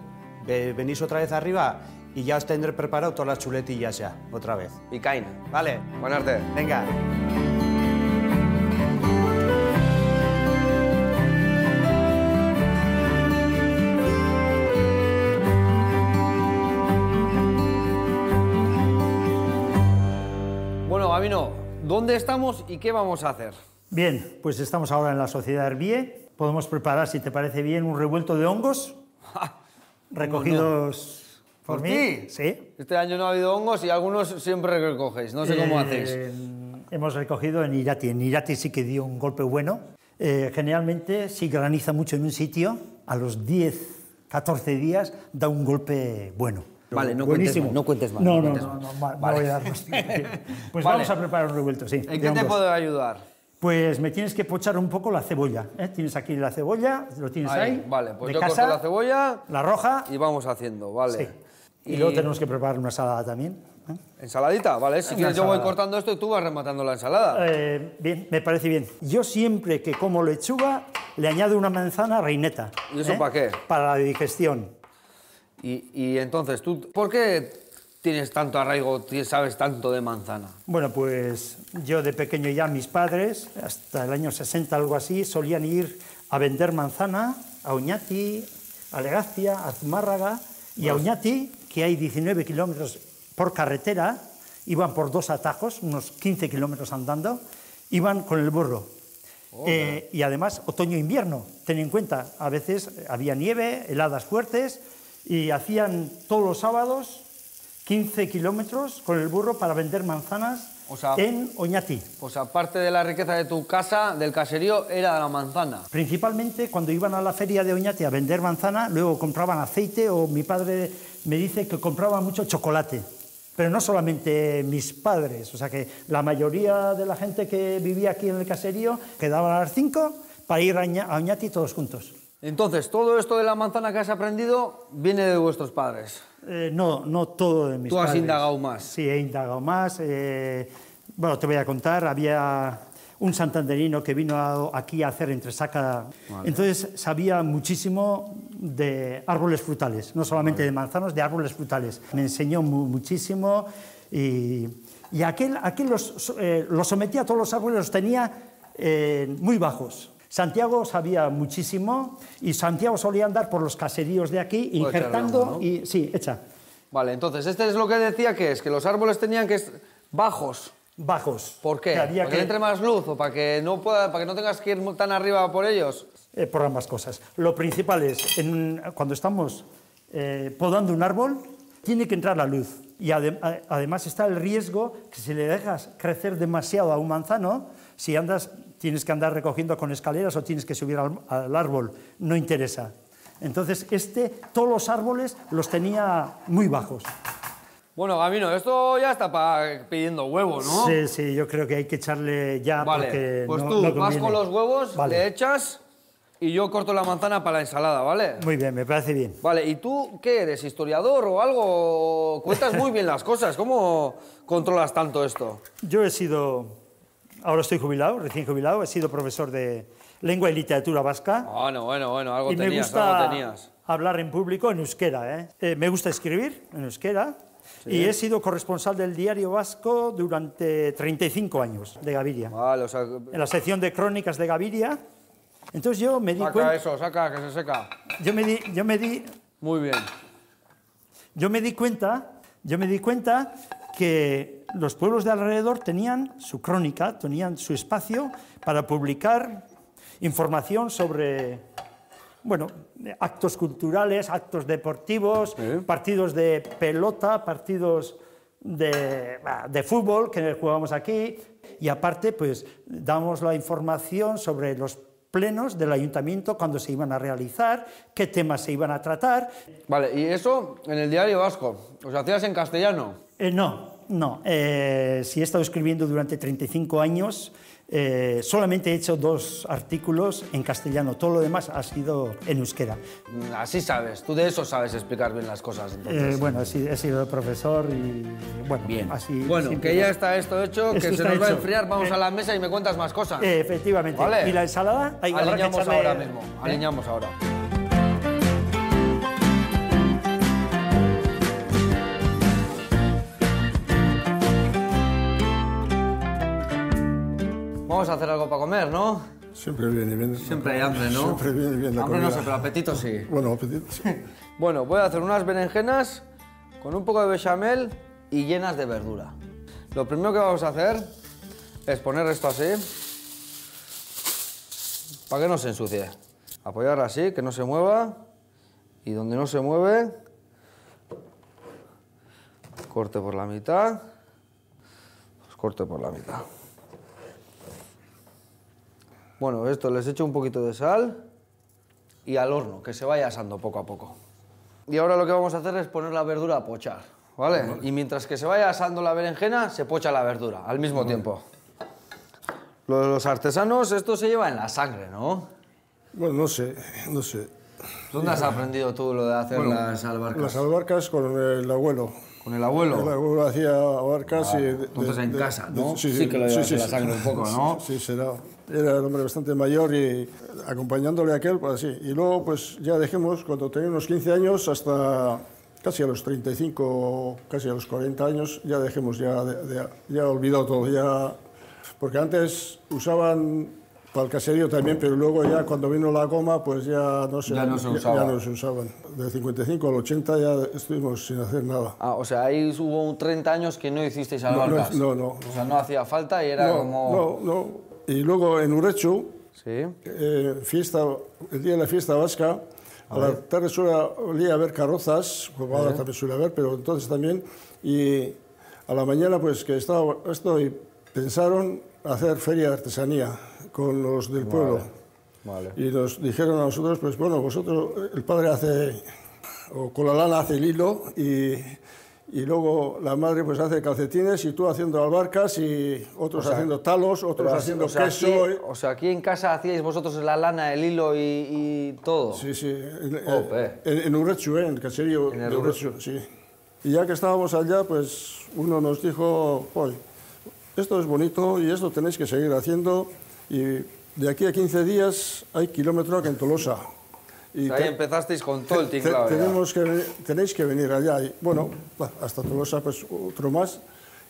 ve- venís otra vez arriba y ya os tendré preparado todas las chuletillas ya, otra vez. Y caen. ¿Vale? Buen arte. Venga. Bueno, Gabino, ¿dónde estamos y qué vamos a hacer? Bien, pues estamos ahora en la sociedad Herbie. Podemos preparar, si te parece bien, un revuelto de hongos recogidos por, ¿Por mí. Sí. Este año no ha habido hongos y algunos siempre recogéis. No sé cómo Eh, hacéis. Hemos recogido en Irati. En Irati sí que dio un golpe bueno. Eh, generalmente, si graniza mucho en un sitio, a los 10, 14 días da un golpe bueno. Vale, no cuentes más, no cuentes más, No, no no, no, no, Vale. voy a dar más tiempo. Pues Vale. vamos a preparar un revuelto, sí. ¿En qué te puedo ayudar? Pues me tienes que pochar un poco la cebolla. ¿eh? Tienes aquí la cebolla, lo tienes ahí. Vale, pues de yo casa, corto la cebolla La roja. y vamos haciendo, vale. Sí. Y, luego tenemos que preparar una ensalada también. ¿eh? Ensaladita, vale. Si quieres yo voy cortando esto y tú vas rematando la ensalada. Eh, bien, me parece bien. Yo siempre que como lechuga le añado una manzana reineta. ¿Y eso para qué? Para la digestión. Y, y entonces, ¿tú por qué tienes tanto arraigo, sabes tanto de manzana? Bueno, pues yo de pequeño ya mis padres, hasta el año 60 algo así, solían ir a vender manzana a Oñati, a Legazpia, a Zumárraga y a Oñati, que hay 19 kilómetros por carretera, iban por dos atajos, unos 15 kilómetros andando, iban con el burro. Eh, y además otoño-invierno, ten en cuenta, a veces había nieve, heladas fuertes y hacían todos los sábados 15 kilómetros con el burro para vender manzanas O sea- en Oñati. Pues aparte de la riqueza de tu casa, del caserío, era la manzana. Principalmente cuando iban a la feria de Oñati a vender manzana, luego compraban aceite o mi padre me dice que compraba mucho chocolate. Pero no solamente mis padres, o sea que la mayoría de la gente que vivía aquí en el caserío quedaban a las 5 para ir a Oñati todos juntos. Entonces, todo esto de la manzana que has aprendido viene de vuestros padres. Eh, no, no todo de mis Tú has padres. indagado más. Sí, he indagado más. eh, bueno, te voy a contar, había un santanderino que vino a- aquí a hacer entresaca. Entonces sabía muchísimo de árboles frutales, no solamente de manzanos, de árboles frutales. Me enseñó mu- muchísimo y, y aquel, aquel los, eh, los sometía a todos los árboles, los tenía muy bajos. Santiago sabía muchísimo y Santiago solía andar por los caseríos de aquí Puedo injertando y sí, echa. Vale, entonces, este es lo que decía que es, que los árboles tenían que ser bajos. bajos. ¿Por qué? Que había ¿Para que, entre más luz o para que no pueda, para que no tengas que ir tan arriba por ellos? eh, por ambas cosas. Lo principal es, en- cuando estamos eh, podando un árbol, tiene que entrar la luz. Y además está el riesgo que si le dejas crecer demasiado a un manzano, si andas tienes que andar recogiendo con escaleras o tienes que subir al, al árbol, no interesa. Entonces, este, todos los árboles los tenía muy bajos. Bueno, Gabino, esto ya está pa- pidiendo huevos, ¿no? Sí, sí, yo creo que hay que echarle ya Vale, porque pues no- tú no vas con los huevos, Vale. le echas y yo corto la manzana para la ensalada, ¿vale? Muy bien, me parece bien. Vale, ¿y tú qué eres? ¿Historiador o algo? Cuentas muy bien las cosas. ¿Cómo controlas tanto esto? Yo he sido, ahora estoy jubilado, recién jubilado, he sido profesor de lengua y literatura vasca. Bueno, bueno, bueno, algo y me tenías, gusta algo tenías. hablar en público en euskera. ¿eh? Eh, me gusta escribir en euskera y he sido corresponsal del diario vasco durante 35 años de Gaviria. Vale, o sea, En la sección de crónicas de Gaviria. Entonces yo me di saca cuenta, eso, saca, que se seca. yo me di, yo me di, Muy bien. yo me di cuenta, yo me di cuenta que los pueblos de alrededor tenían su crónica, tenían su espacio para publicar información sobre bueno, actos culturales, actos deportivos, partidos de pelota, partidos de, fútbol que jugamos aquí y aparte pues damos la información sobre los plenos del ayuntamiento cuando se iban a realizar, qué temas se iban a tratar. Vale, y eso en el diario vasco. ¿Os hacías en castellano? Eh, no, no. eh, si he estado escribiendo durante 35 años, eh, solamente he hecho dos artículos en castellano. Todo lo demás ha sido en euskera. Mm, Así sabes, tú de eso sabes explicar bien las cosas. entonces. Eh, bueno, he sido, he sido profesor y bueno, Bien. así. bueno, que ya está esto hecho, que Esto se está nos va a hecho. enfriar, vamos Eh, a la mesa y me cuentas más cosas. Eh, efectivamente. Vale. Y la ensalada, hay que alineamos echarle- ahora mismo, ¿eh? alineamos ahora. Vamos a hacer algo para comer, ¿no? Siempre viene bien. Siempre hay hambre, ¿no? Siempre viene bien la Hambre no sé, pero apetito sí. Bueno, apetito, sí. Bueno, voy a hacer unas berenjenas con un poco de bechamel y llenas de verdura. Lo primero que vamos a hacer es poner esto así, para que no se ensucie. Apoyarla así, que no se mueva, y donde no se mueve, corte por la mitad, pues corte por la mitad. Bueno, esto les echo un poquito de sal y al horno, que se vaya asando poco a poco. Y ahora lo que vamos a hacer es poner la verdura a pochar, ¿vale? Y mientras que se vaya asando la berenjena, se pocha la verdura al mismo tiempo. Lo de los artesanos, esto se lleva en la sangre, ¿no? Bueno, no sé, no sé. ¿Dónde has aprendido tú lo de hacer las albarcas? Las albarcas con el abuelo. ¿Con el abuelo? El abuelo hacía abarcas y... de- Entonces de- en de- casa, ¿no? Sí que lo llevas en la sangre un poco, ¿no? Sí, será. Era el hombre bastante mayor y acompañándole a aquel, pues así. Y luego, pues ya dejemos, cuando tenía unos 15 años, hasta casi a los 35, casi a los 40 años, ya dejemos, ya, de- ya olvidado todo, ya... Porque antes usaban para el caserío también, pero luego ya cuando vino la goma, pues ya no se, Ya no se usaba. ya no se usaban. Del 55 al 80 ya estuvimos sin hacer nada. Ah, o sea, ahí hubo un 30 años que no hicisteis no, albarcas. no, no. O sea, no hacía falta y era No, como... no, no. Y luego en Urechu, Sí. eh, fiesta, el día de la fiesta vasca, a, la tarde suele haber carrozas, como ahora también suele haber, pero entonces también, y a la mañana pues que estaba esto y pensaron hacer feria de artesanía con los del pueblo. Vale. Y nos dijeron a nosotros, pues bueno, vosotros, el padre hace, o con la lana hace el hilo y, y luego la madre pues hace calcetines y tú haciendo albarcas y otros haciendo talos, otros haciendo o sea, queso. Aquí, eh. o sea, aquí en casa hacíais vosotros la lana, el hilo y, y todo. Sí, sí, en, eh, Jope. en, en Urrechu, eh, en el caserío En el de Urrechu, sí. Y ya que estábamos allá, pues uno nos dijo, "Joder, esto es bonito y esto tenéis que seguir haciendo y de aquí a 15 días hay kilómetro que en Tolosa. Y O sea, ahí te- empezasteis con todo el tinglado. tenemos que, tenéis que venir allá. Y, bueno, hasta Tolosa, pues otro más.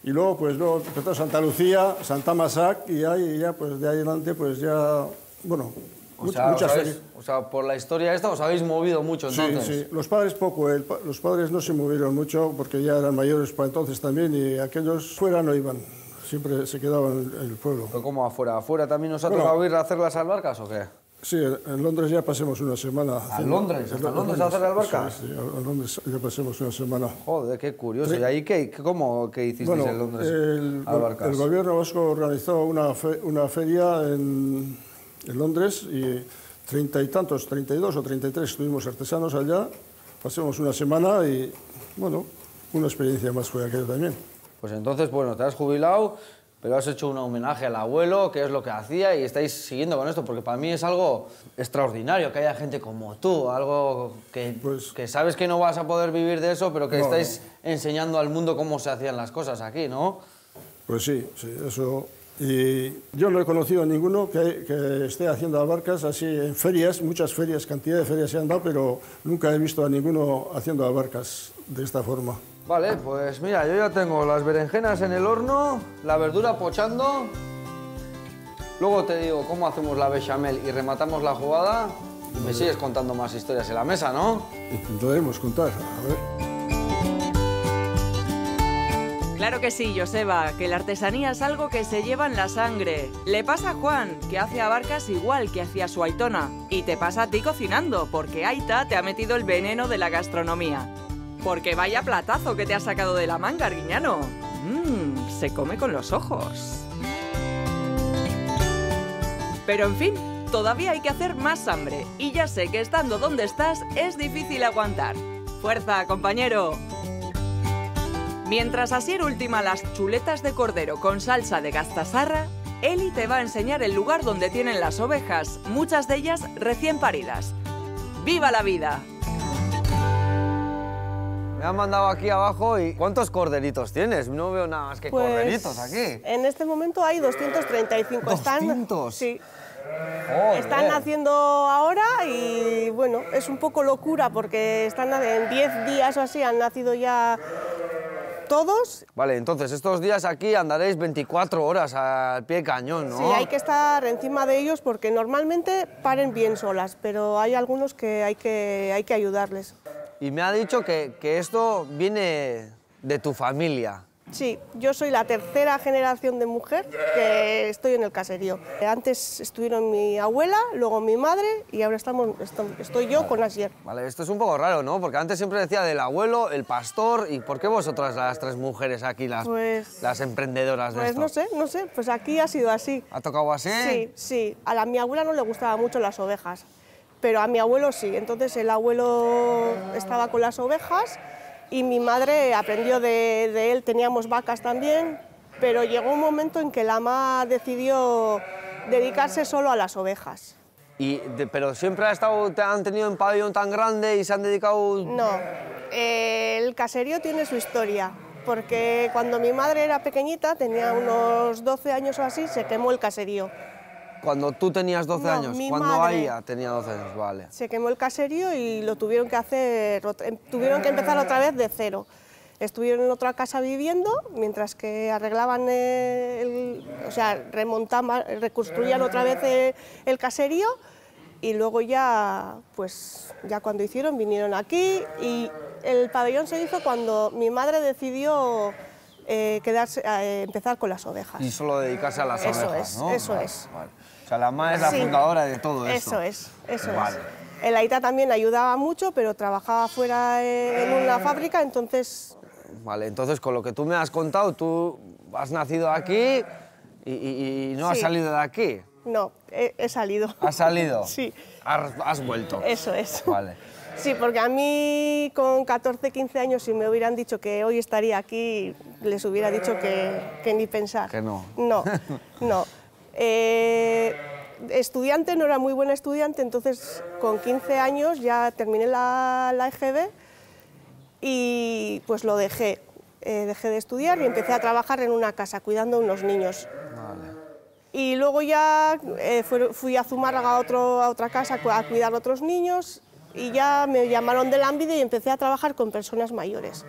Y luego, pues luego empezó Santa Lucía, Santa Masac, y ahí ya, pues de ahí adelante, pues ya, bueno, O sea, muchas habéis- o sea, por la historia esta os habéis movido mucho Sí, entonces. sí. Los padres poco, el los padres no se movieron mucho porque ya eran mayores para entonces también y aquellos fuera no iban, siempre se quedaban en el pueblo. ¿Pero cómo afuera? ¿Afuera también os ha Bueno. tocado ir a hacer las albarcas o qué? Sí, en Londres ya pasemos una semana. ¿A Londres? ¿Hasta Londres a hacer albarcas? Sí, sí, a Londres ya pasemos una semana. Joder, qué curioso. ¿Y ahí qué, cómo que hicisteis Bueno, en Londres el, albarcas? el gobierno vasco organizó una, fe- una feria en, en Londres y treinta y tantos, 32 o 33 estuvimos artesanos allá. Pasemos una semana y, bueno, una experiencia más fue aquello también. Pues entonces, bueno, te has jubilado, pero has hecho un homenaje al abuelo, que es lo que hacía, y estáis siguiendo con esto, porque para mí es algo extraordinario que haya gente como tú, algo que, Pues- que sabes que no vas a poder vivir de eso, pero que No, estáis enseñando al mundo cómo se hacían las cosas aquí, ¿no? Pues sí, sí, eso. Y yo no he conocido a ninguno que, que esté haciendo albarcas así en ferias, muchas ferias, cantidad de ferias se han dado, pero nunca he visto a ninguno haciendo albarcas de esta forma. Vale, pues mira, yo ya tengo las berenjenas en el horno, la verdura pochando. Luego te digo cómo hacemos la bechamel y rematamos la jugada. Y me sigues contando más historias en la mesa, ¿no? Intentaremos contar, a ver. Claro que sí, Joseba, que la artesanía es algo que se lleva en la sangre. Le pasa a Juan, que hace abarcas igual que hacía su Aitona. Y te pasa a ti cocinando, porque Aita te ha metido el veneno de la gastronomía. Porque vaya platazo que te has sacado de la manga, Arguiñano. Mmm, se come con los ojos. Pero en fin, todavía hay que hacer más hambre. Y ya sé que estando donde estás es difícil aguantar. ¡Fuerza, compañero! Mientras Asier ultima las chuletas de cordero con salsa de gaztasarra, Eli te va a enseñar el lugar donde tienen las ovejas, muchas de ellas recién paridas. ¡Viva la vida! Me han mandado aquí abajo y... ¿Cuántos corderitos tienes? No veo nada más que Pues, corderitos aquí. En este momento hay 235. Están, 200. sí, Joder. están naciendo ahora y bueno, es un poco locura porque están en 10 días o así han nacido ya todos. Vale, entonces estos días aquí andaréis 24 horas al pie cañón, ¿no? Sí, hay que estar encima de ellos porque normalmente paren bien solas, pero hay algunos que hay que, hay que ayudarles. Y me ha dicho que, que esto viene de tu familia. Sí, yo soy la tercera generación de mujer que estoy en el caserío. Antes estuvieron mi abuela, luego mi madre y ahora estamos, esto- estoy yo con Asier. Vale, esto es un poco raro, ¿no? Porque antes siempre decía del abuelo, el pastor, ¿y por qué vosotras las tres mujeres aquí, las, Pues- las emprendedoras de Pues esto? no sé, no sé, pues aquí ha sido así. ¿Ha tocado así? Sí, sí. A la, mi abuela no le gustaban mucho las ovejas, pero a mi abuelo sí. Entonces el abuelo estaba con las ovejas y mi madre aprendió de, de él. Teníamos vacas también, pero llegó un momento en que la ama decidió dedicarse solo a las ovejas. Y de- pero siempre ha estado, te han tenido un pabellón tan grande y se han dedicado... No, eh, el caserío tiene su historia, porque cuando mi madre era pequeñita, tenía unos 12 años o así, se quemó el caserío. Cuando tú tenías 12 No, años, mi cuando madre. ella tenía 12 años, vale. Se quemó el caserío y lo tuvieron que hacer, em- tuvieron que empezar otra vez de cero. Estuvieron en otra casa viviendo mientras que arreglaban eh, el, o sea, remontaban, reconstruían otra vez eh, el caserío y luego ya, pues, ya cuando hicieron vinieron aquí y el pabellón se hizo cuando mi madre decidió eh, quedarse, eh, empezar con las ovejas. Y solo dedicarse a las Eso ovejas, es, ¿no? eso Vale, es. vale. O sea, la ma es la Sí. fundadora de todo esto. Eso es, eso Vale. es. El Aita también ayudaba mucho, pero trabajaba fuera eh, en una fábrica, entonces Vale, entonces con lo que tú me has contado, tú has nacido aquí y, y- y no has salido de aquí. no, he, he salido. ¿Has salido? Sí. Has, has vuelto. Eso es. Vale. Sí, porque a mí con 14, 15 años, si me hubieran dicho que hoy estaría aquí, les hubiera dicho que, que ni pensar. Que no. No, no. Eh, estudiante, no era muy buena estudiante, entonces con 15 años ya terminé la, la EGB y pues lo dejé. Eh, dejé de estudiar y empecé a trabajar en una casa cuidando a unos niños. Y luego ya eh, fui a Zumárraga a, otro, a otra casa a cuidar a otros niños y ya me llamaron del ámbito y empecé a trabajar con personas mayores.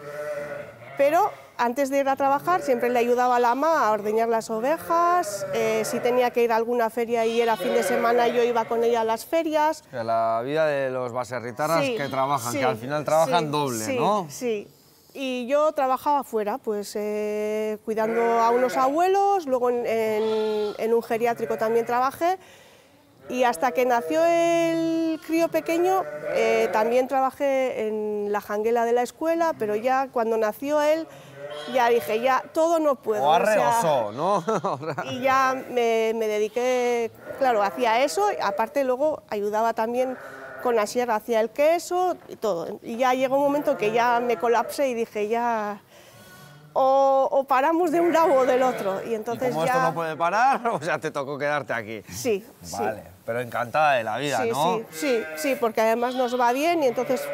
Pero antes de ir a trabajar siempre le ayudaba a la ama a ordeñar las ovejas, eh, si tenía que ir a alguna feria y era fin de semana yo iba con ella a las ferias. La vida de los baserritarras Sí, que trabajan, sí, que al final trabajan sí, doble, ¿no? Sí. Y yo trabajaba fuera, pues eh, cuidando a unos abuelos, luego en, en- en un geriátrico también trabajé Y hasta que nació el crío pequeño, eh, también trabajé en la janguela de la escuela, pero ya cuando nació él, ya dije, ya todo no puedo. O o sea, ¿no? y ya me, me dediqué, claro, hacía eso, aparte luego ayudaba también con la sierra, hacía el queso y todo. Y ya llegó un momento que ya me colapsé y dije, ya, o, o paramos de un lado o del otro. Y y entonces como ya... esto no puede parar, o sea, te tocó quedarte aquí. Sí, sí. Vale, pero encantada de la vida, sí, ¿no? sí, sí, sí, porque además nos va bien y entonces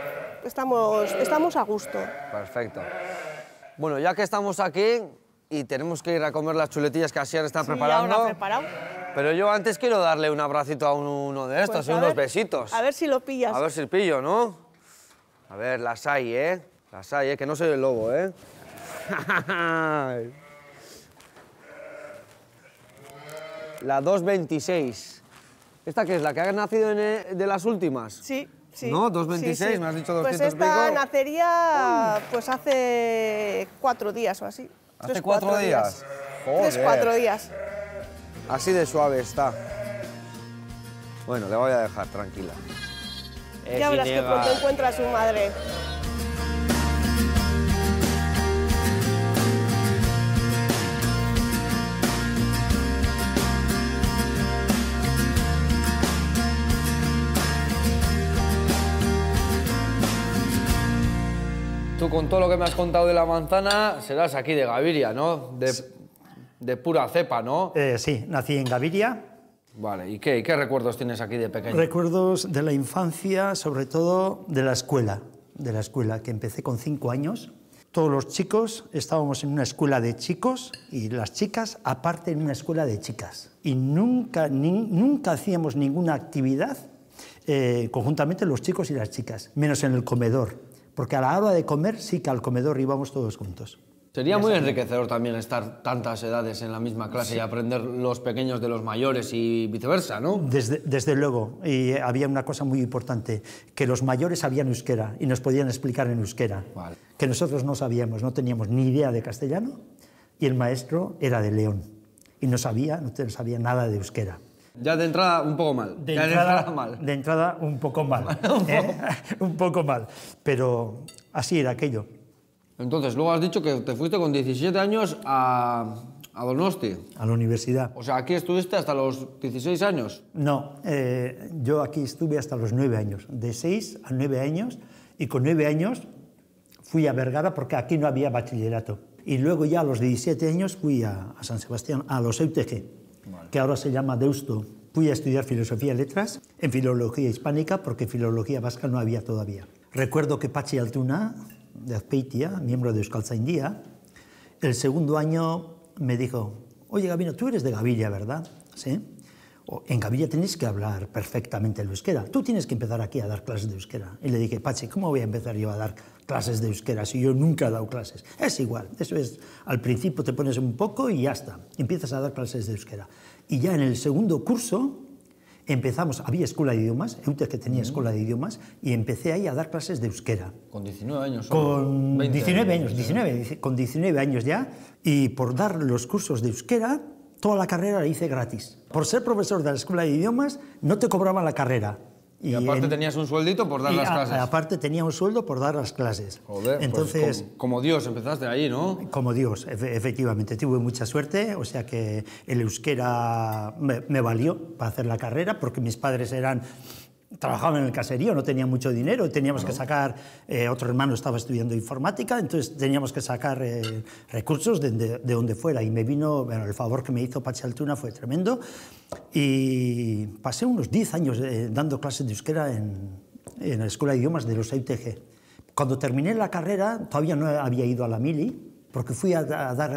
estamos, estamos a gusto. Perfecto. Bueno, ya que estamos aquí y tenemos que ir a comer las chuletillas que Asier está Sí, preparando, preparado. pero yo antes quiero darle un abracito a uno de estos Pues unos ver, besitos. A ver si lo pillas. A ver si pillo, ¿no? A ver, las hay, ¿eh? Las hay, ¿eh? Que no soy el lobo, ¿eh? La 226. ¿Esta qué es? ¿La que ha nacido en, de las últimas? Sí, sí. ¿No? sí, 226, sí. me has dicho Pues 200 esta pico. nacería pues hace cuatro días o así. ¿Hace Tres, cuatro días? Tres, Joder. cuatro días. Así de suave está. Bueno, le voy a dejar tranquila. ya verás que pronto encuentra a su madre. Tú con todo lo que me has contado de la manzana, serás aquí de Gaviria, ¿no? De, de pura cepa, ¿no? Eh, sí, nací en Gaviria. Vale, ¿y qué, ¿Y qué recuerdos tienes aquí de pequeño? Recuerdos de la infancia, sobre todo de la escuela, de la escuela, que empecé con cinco años. Todos los chicos estábamos en una escuela de chicos y las chicas aparte en una escuela de chicas. Y nunca, ni- nunca hacíamos ninguna actividad eh, conjuntamente los chicos y las chicas, menos en el comedor, porque a la hora de comer sí que al comedor íbamos todos juntos. Sería muy enriquecedor también estar tantas edades en la misma clase y aprender los pequeños de los mayores y viceversa, ¿no? Desde, desde luego, y había una cosa muy importante, que los mayores sabían euskera y nos podían explicar en euskera, Vale. que nosotros no sabíamos, no teníamos ni idea de castellano, y el maestro era de León, y no sabía, no sabía nada de euskera. Ya de entrada un poco mal. De ya entrada, de entrada mal. de entrada, un poco mal, ¿eh? un poco mal, pero así era aquello. Entonces, luego has dicho que te fuiste con 17 años a, a Donosti. A la universidad. O sea, aquí estuviste hasta los 16 años. No, eh, yo aquí estuve hasta los nueve años, de seis a nueve años, y con nueve años fui a Vergara porque aquí no había bachillerato. Y luego ya a los 17 años fui a, a San Sebastián, a los EUTG, que ahora se llama Deusto. Fui a estudiar filosofía y letras en filología hispánica porque filología vasca no había todavía. Recuerdo que Pachi Altuna, de Azpeitia, miembro de Euskaltzaindia, el segundo año me dijo, oye Gabino, tú eres de Gaviria, ¿verdad? Sí. En Gaviria tenéis que hablar perfectamente el euskera. Tú tienes que empezar aquí a dar clases de euskera. Y le dije, Pachi, ¿cómo voy a empezar yo a dar clases de euskera si yo nunca he dado clases? Es igual, eso es, al principio te pones un poco y ya está, empiezas a dar clases de euskera. Y ya en el segundo curso empezamos, había escuela de idiomas, EUTE que tenía escuela de idiomas, y empecé ahí a dar clases de euskera. Con 19 años. Con 20 19 años, 19, dice- con 19 años ya, y por dar los cursos de euskera, toda la carrera la hice gratis. Por ser profesor de la escuela de idiomas, no te cobraban la carrera. Y, aparte en- tenías un sueldito por dar las a- clases. aparte tenía un sueldo por dar las clases. Joder, pues Entonces, como, como Dios, empezaste ahí, ¿no? como Dios, efe- efectivamente, tuve mucha suerte, o sea que el euskera me, me valió para hacer la carrera, porque mis padres eran trabajaban en el caserío, no tenían mucho dinero, teníamos que sacar, eh, otro hermano estaba estudiando informática, entonces teníamos que sacar eh, recursos de, de- de donde fuera, y me vino, bueno, el favor que me hizo Pachi Altuna fue tremendo, y pasé unos 10 años eh, dando clases de euskera en, en la Escuela de Idiomas de los UTG. Cuando terminé la carrera, todavía no había ido a la mili, porque fui a, da- a dar,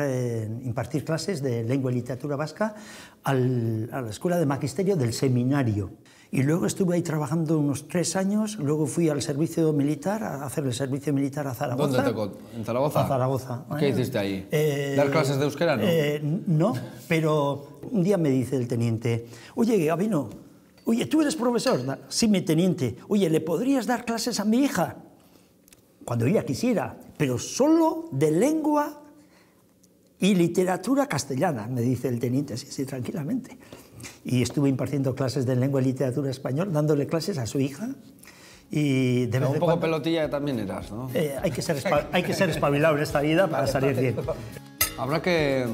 impartir clases de lengua y literatura vasca al- a la Escuela de Magisterio del Seminario. Y luego estuve ahí trabajando unos tres años, luego fui al servicio militar, a hacer el servicio militar a Zaragoza. ¿Dónde te co- ¿En Zaragoza? A Zaragoza. ¿Qué hiciste ahí? Eh, ¿Dar clases de euskera, no? eh, no, pero un día me dice el teniente, oye, Gabino, oye, ¿tú eres profesor? "Da- Sí, mi teniente. Oye, ¿le podrías dar clases a mi hija? Cuando ella quisiera, pero solo de lengua y literatura castellana, me dice el teniente, sí, sí, tranquilamente. Y estuve impartiendo clases de lengua y literatura español, dándole clases a su hija. Y de vez un poco cuando- pelotilla también eras, ¿no? eh, hay, que ser hay que ser espabilado en esta vida para salir bien. Habrá que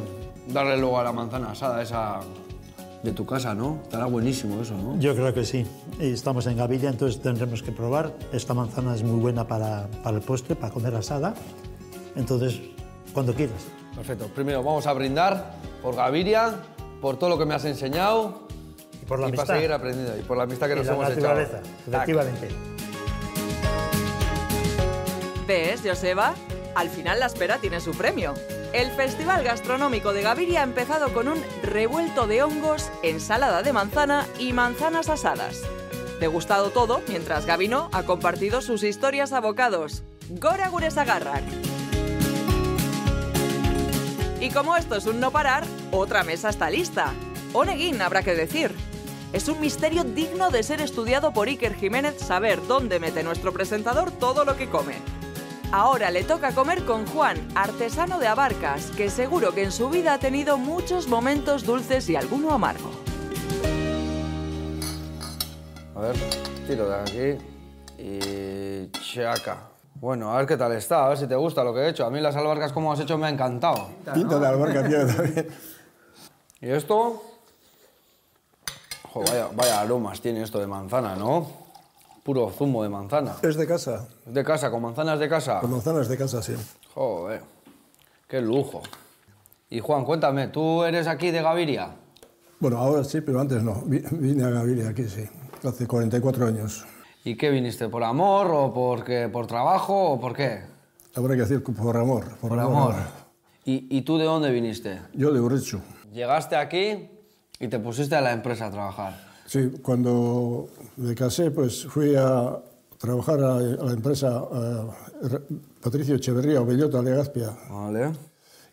darle luego a la manzana asada esa de tu casa, ¿no? Estará buenísimo eso, ¿no? Yo creo que sí. Estamos en Gaviria, entonces tendremos que probar. Esta manzana es muy buena para, para el postre, para comer asada. Entonces, cuando quieras. Perfecto. Primero vamos a brindar por Gaviria, por todo lo que me has enseñado Y por la y amistad. para seguir aprendiendo y por la amistad que y nos la hemos naturaleza, echado. efectivamente. ¿Ves, Joseba? Al final la espera tiene su premio. El Festival Gastronómico de Gaviria ha empezado con un revuelto de hongos, ensalada de manzana y manzanas asadas. Degustado todo mientras Gavino ha compartido sus historias a bocados. Gora Guresagarrak. Y como esto es un no parar, otra mesa está lista. Oneguín, habrá que decir. Es un misterio digno de ser estudiado por Iker Jiménez saber dónde mete nuestro presentador todo lo que come. Ahora le toca comer con Juan, artesano de Abarcas, que seguro que en su vida ha tenido muchos momentos dulces y alguno amargo. A ver, tiro de aquí y chaca. Bueno, a ver qué tal está, a ver si te gusta lo que he hecho. A mí las albarcas como has hecho me ha encantado. Pinta de albarca tiene también. ¿Y esto? Jo, vaya, vaya aromas tiene esto de manzana, ¿no? Puro zumo de manzana. Es de casa, ¿Es de casa, con manzanas de casa? con manzanas de casa, sí. Joder, qué lujo. Y Juan, cuéntame, ¿tú eres aquí de Gaviria? Bueno, ahora sí, pero antes no. Vi- Vine a Gaviria aquí, sí, hace 44 años. ¿Y qué viniste? ¿Por amor o porque, por trabajo o por qué? Habrá que decir por amor. Por, Por amor. ¿Y, y tú de dónde viniste? Yo de Urrechu. Llegaste aquí y te pusiste a la empresa a trabajar. Sí, cuando me casé, pues fui a trabajar a, la empresa a Patricio Echeverría o Bellota Legazpia. Vale.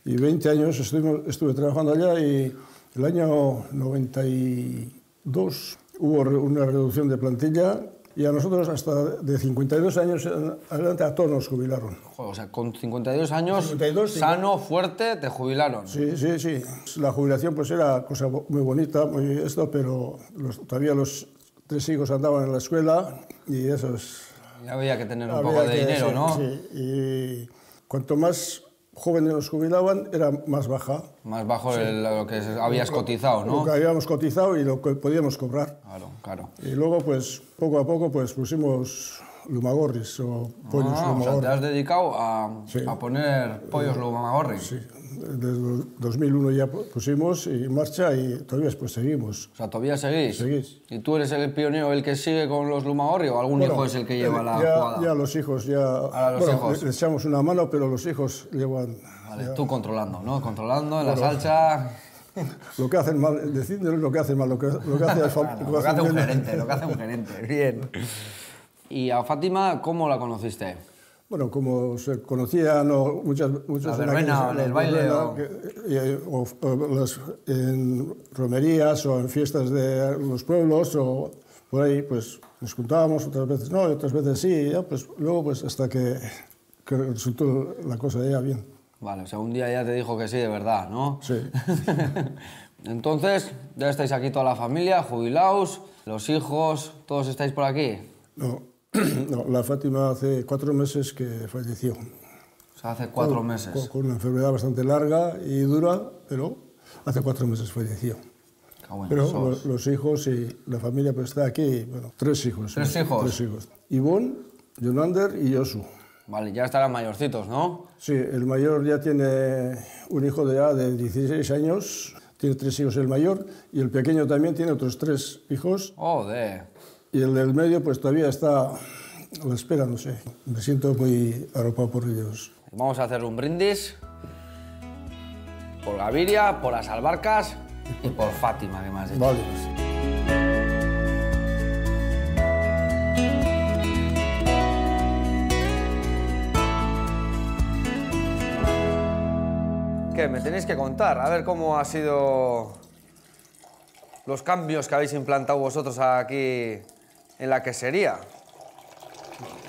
Y 20 años estuvimos- estuve trabajando allá y el año 92 hubo una reducción de plantilla y a nosotros hasta de 52 años adelante a todos nos jubilaron. Joder, o sea, con 52 años, 52, sí. sano, fuerte, te jubilaron. Sí, sí, sí. La jubilación pues era cosa muy bonita, muy esto, pero los- todavía los tres hijos andaban en la escuela y eso es... Ya había que tener un había poco de que- dinero, sí, ¿no? Sí, y cuanto más jóvenes nos jubilaban, era más baja. Más bajo el- lo que habías cotizado, Lo ¿no? que habíamos cotizado y lo que podíamos cobrar. Claro, claro. Y luego, pues, poco a poco, pues pusimos lumagorris o pollos Ah, o sea, te lumagorris. has dedicado a, Sí. a poner pollos lumagorri. Sí, desde el 2001 ya pu- pusimos y en marcha y todavía después seguimos. O sea, todavía seguís. Seguís. ¿Y tú eres el pionero, el que sigue con los lumagorri o algún hijo Bueno, es el que lleva eh, la ya, jugada? Ya los hijos, ya... Los bueno, hijos. les echamos una mano, pero los hijos llevan... Vale, ya- tú controlando, ¿no? Controlando en la salsa. lo que hacen mal, decídmelo lo que hacen mal, lo que, lo que hace, claro, lo que hace un gerente, lo que hace un gerente, bien. ¿Y a Fátima cómo la conociste? Bueno, como se conocía no, muchas, muchas... La verbena, el baile... Verbena, o... Que, eh, o, o las, en romerías o en fiestas de los pueblos o por ahí, pues nos juntábamos, otras veces no, y otras veces sí, ya, pues luego pues hasta que, que resultó la cosa ya bien. Vale, o sea, un día ya te dijo que sí, de verdad, ¿no? Sí. Entonces, ya estáis aquí toda la familia, jubilaos, los hijos, todos estáis por aquí. No, no, la Fátima hace cuatro meses que falleció. O sea, hace cuatro Con- meses. Con, con una enfermedad bastante larga y dura, pero hace cuatro meses falleció. Pero sos. los hijos y la familia pues está aquí, bueno, tres hijos. ¿Tres hijos? Tres hijos. Ivonne, Jonander y Josu. Vale, ya estarán mayorcitos, ¿no? Sí, el mayor ya tiene un hijo de ya de 16 años, tiene tres hijos el mayor, y el pequeño también tiene otros tres hijos, Joder. y el del medio pues todavía está a la espera, no sé. Me siento muy arropado por ellos. Vamos a hacer un brindis por Gaviria, por las albarcas y por Fátima, que dicho. Vale, ¿Qué? Me tenéis que contar, a ver cómo ha sido los cambios que habéis implantado vosotros aquí en la quesería.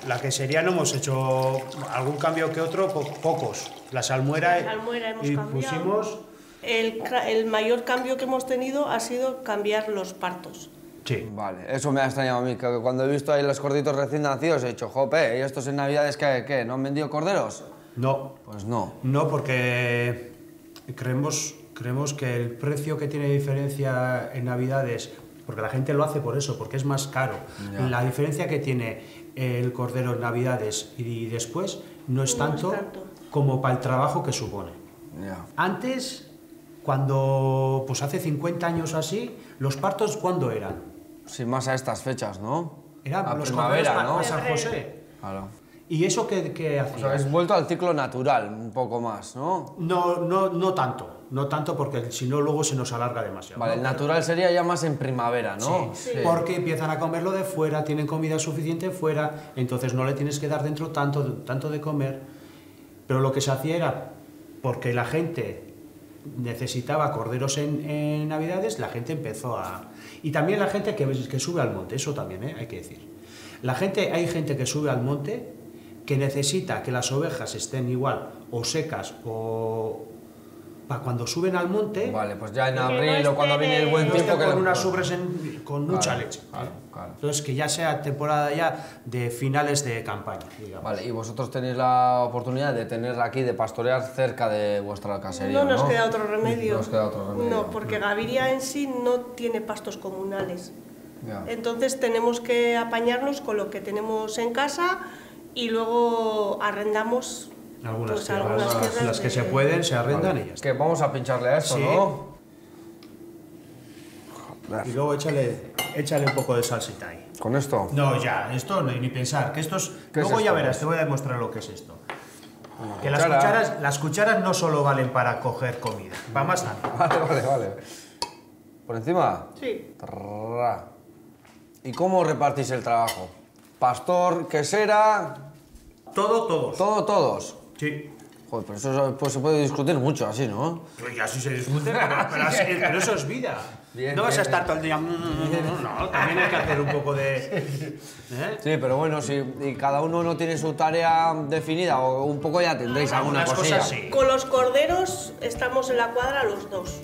La quesería no hemos hecho algún cambio que otro, po- pocos. La salmuera, La salmuera hemos y cambiado. pusimos el, el mayor cambio que hemos tenido ha sido cambiar los partos. Sí. Vale, eso me ha extrañado a mí, que cuando he visto ahí los corditos recién nacidos he dicho, jope, ¿y estos en Navidades qué, qué? ¿No han vendido corderos? No, Pues no. no porque creemos, creemos que el precio que tiene diferencia en Navidades, porque la gente lo hace por eso, porque es más caro, la diferencia que tiene el cordero en Navidades y después no es No es tanto, como para el trabajo que supone. Ya. Antes, cuando, pues hace 50 años así, los partos, ¿cuándo eran? Sí, más a estas fechas, ¿no? Eran a los primavera, ¿no? San José. Claro. ¿Y eso qué, qué O hacía? sea, habéis vuelto al ciclo natural un poco más, ¿no? No, no, no tanto, no tanto porque si no luego se nos alarga demasiado. Vale, ¿no? el natural sería ya más en primavera, ¿no? Sí, porque empiezan a comerlo de fuera, tienen comida suficiente fuera, entonces no le tienes que dar dentro tanto, tanto de comer. Pero lo que se hacía era, porque la gente necesitaba corderos en, en Navidades, la gente empezó a... Y también la gente que, que sube al monte, eso también ¿eh? hay que decir. La gente, hay gente que sube al monte que necesita que las ovejas estén igual o secas o... Para cuando suben al monte, Vale, pues ya en Que no abril o cuando viene el buen en- no tiempo que con unas ubres en- con mucha Claro, leche. claro, claro. Entonces, que ya sea temporada ya de finales de campaña, digamos. Vale, y vosotros tenéis la oportunidad de tener aquí, de pastorear cerca de vuestra casería, No ¿no? nos queda otro remedio. No nos queda otro remedio. No, porque Gaviria en sí no tiene pastos comunales. Ya. Entonces tenemos que apañarnos con lo que tenemos en casa y luego arrendamos Algunas pues, tierras, algunas las, tierras las que de- se pueden se arrendan Vale. y ya está. Que vamos a pincharle a esto, Sí. ¿no? Y luego échale, échale un poco de salsita ahí. Con esto. No, ya, esto no, ni pensar. Que estos, ¿Qué es luego ya verás, te voy a demostrar lo que es esto. Que las cuchara. cucharas, las cucharas no solo valen para coger comida, para más también. Vale, vale, vale. ¿Por encima? Sí. Trrra. ¿Y cómo repartís el trabajo? Pastor, quesera, Todo, todos. todo, todos. Sí. Joder, pero eso pues, se puede discutir mucho así, ¿no? Pues ya sí se discute, pero, pero así- pero eso es vida. Bien, no vas a bien, estar todo el día. "Mm, No, también hay que hacer un poco de. ¿eh? Sí, pero bueno, si y cada uno no tiene su tarea definida o un poco ya tendréis alguna Algunas cosilla. cosas sí. Con los corderos estamos en la cuadra los dos.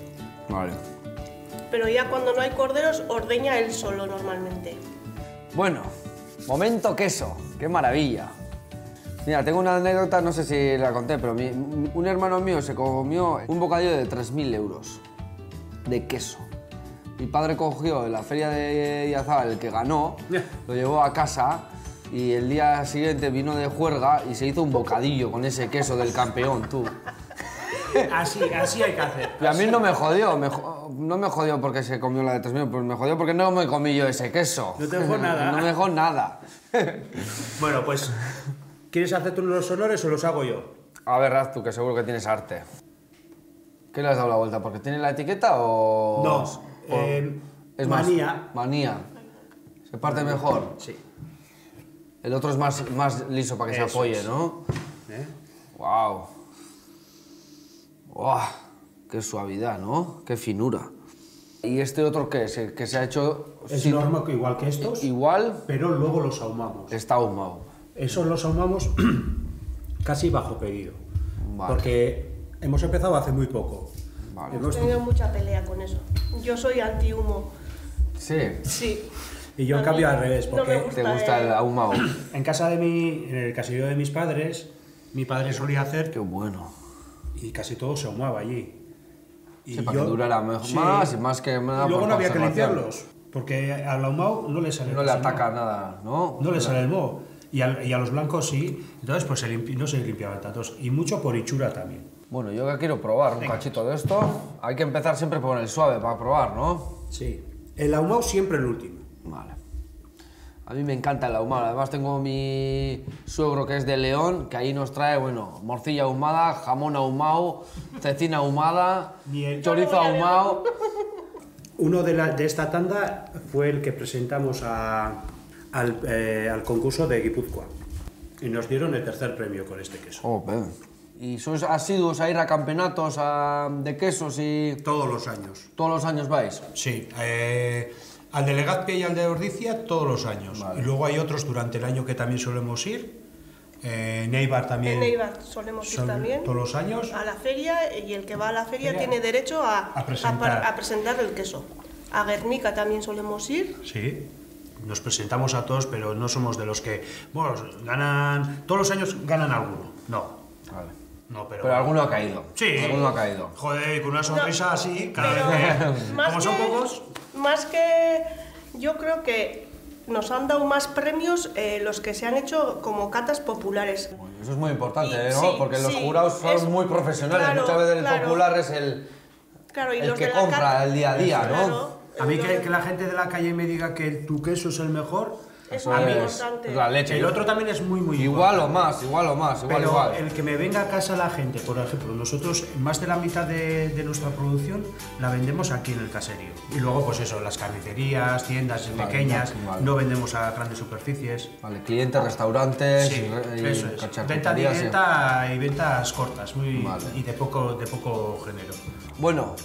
Vale. Pero ya cuando no hay corderos, ordeña él solo normalmente. Bueno, momento queso. Qué maravilla. Mira, tengo una anécdota, no sé si la conté, pero mi- un hermano mío se comió un bocadillo de 3.000 euros de queso. Mi padre cogió en la feria de Iazabal el que ganó, lo llevó a casa y el día siguiente vino de juerga y se hizo un bocadillo con ese queso del campeón, tú. Así, así hay que hacer. Y a mí no me jodió, me jo- no me jodió porque se comió la de 3.000, pues me jodió porque no me comí yo ese queso. No te dejó nada. no me dejó nada. Bueno, pues. ¿Quieres hacer tú los honores o los hago yo? A ver, haz tú, que seguro que tienes arte. ¿Qué le has dado la vuelta? ¿Porque tiene la etiqueta o...? No, o- eh, es más- manía. manía. Se parte mejor. Sí. El otro es más, más liso para que se apoye, es. ¿no? ¿Eh? ¡Wow! ¡Wow! ¡Qué suavidad, ¿no? ¡Qué finura! ¿Y este otro qué es? ¿El que se ha hecho Es sin- normal que igual que estos, igual? pero luego los ahumamos. Está ahumado. Esos los ahumamos casi bajo pedido. Vale. Porque hemos empezado hace muy poco. Vale. Hemos tenido mucha pelea con eso. Yo soy anti-humo. Sí. Sí. Y yo en cambio al revés, no porque gusta ¿Te gusta el- el ahumado? en casa de mi, en el caserío de mis padres, mi padre solía hacer ¡Qué bueno! y casi todo se ahumaba allí. Y Sí, para que durara mejor- más y más que nada Y luego no había que limpiarlos, porque al ahumado no le sale No le ese moho. ataca nada, ¿no? No le sale el moho. Y, al- y a los blancos sí, entonces pues se limpi- no se limpiaban tantos. Y mucho por hinchura también. Bueno, yo que quiero probar un cachito de esto. Hay que empezar siempre por el suave para probar, ¿no? Sí. El ahumado siempre el último. Vale. A mí me encanta el ahumado. Además tengo mi suegro que es de León, que ahí nos trae, bueno, morcilla ahumada, jamón ahumado, cecina ahumada, chorizo ahumado. Uno de, la- de esta tanda fue el que presentamos a- al, eh, al concurso de Guipúzcoa. Y nos dieron el tercer premio con este queso. Oh. ¿Y sois asiduos a ir a campeonatos a- de quesos y Todos los años. todos los años vais? Sí, eh, al de Legazpia y al de Ordicia todos los años. Y luego hay otros durante el año que también solemos ir, Eh, Neibar también. En Eibar solemos ir también. Todos los años. A la feria y el que va a la feria Feria. tiene derecho a, A presentar. par- a presentar el queso. A Guernica también solemos ir. Sí. Nos presentamos a todos, pero no somos de los que. Bueno, ganan. Todos los años ganan alguno. No. Vale. No, pero. Pero alguno ha caído. Sí. Alguno ha caído. Joder, con una sonrisa No, así, cada vez Como son pocos. Más que. Yo creo que nos han dado más premios eh, los que se han hecho como catas populares. Eso es muy importante, Y- ¿no? sí, Porque los sí, jurados son es- muy profesionales. claro, Muchas veces el claro. popular es el, Claro, y el los que de la compra cata- el día a día, ¿no? Claro, A mí los que, que la gente de la calle me diga que tu queso es el mejor. Es Eso muy es, importante. la leche. El otro también es muy, muy Igual o más, igual o más, igual, Pero igual. el que me venga a casa la gente, por ejemplo, nosotros más de la mitad de, de nuestra producción la vendemos aquí en el caserío. Y luego, pues eso, las carnicerías, tiendas Vale, pequeñas, vale. no vendemos a grandes superficies. Vale, clientes, restaurantes, Sí, y re- y eso es. Venta sí. directa y ventas cortas muy, Vale. y de poco, de poco género. Bueno,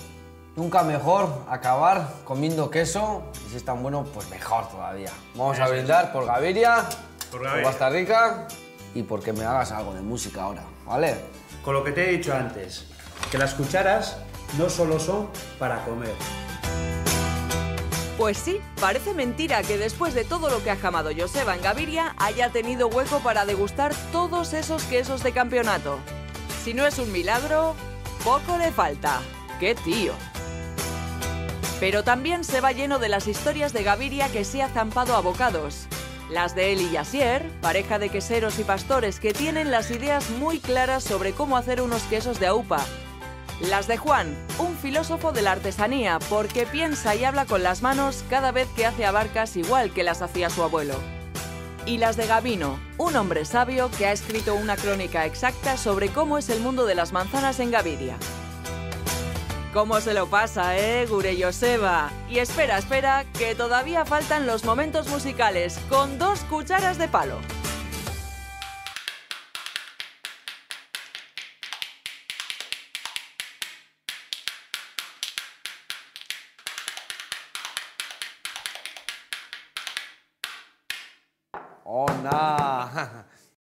nunca mejor acabar comiendo queso y si es tan bueno, pues mejor todavía. Vamos a brindar por Gaviria, Por. Costa Rica y porque me hagas algo de música ahora, ¿vale? Con lo que te he dicho antes, que las cucharas no solo son para comer. Pues sí, parece mentira que después de todo lo que ha jamado Joseba en Gaviria haya tenido hueco para degustar todos esos quesos de campeonato. Si no es un milagro, poco le falta. ¡Qué tío! Pero también se va lleno de las historias de Gaviria que se ha zampado a bocados. Las de él y Yasier, pareja de queseros y pastores que tienen las ideas muy claras sobre cómo hacer unos quesos de aupa. Las de Juan, un filósofo de la artesanía, porque piensa y habla con las manos cada vez que hace abarcas igual que las hacía su abuelo. Y las de Gavino, un hombre sabio que ha escrito una crónica exacta sobre cómo es el mundo de las manzanas en Gaviria. ¿Cómo se lo pasa, eh, Gure Joseba? Y espera, espera, que todavía faltan los momentos musicales, con dos cucharas de palo.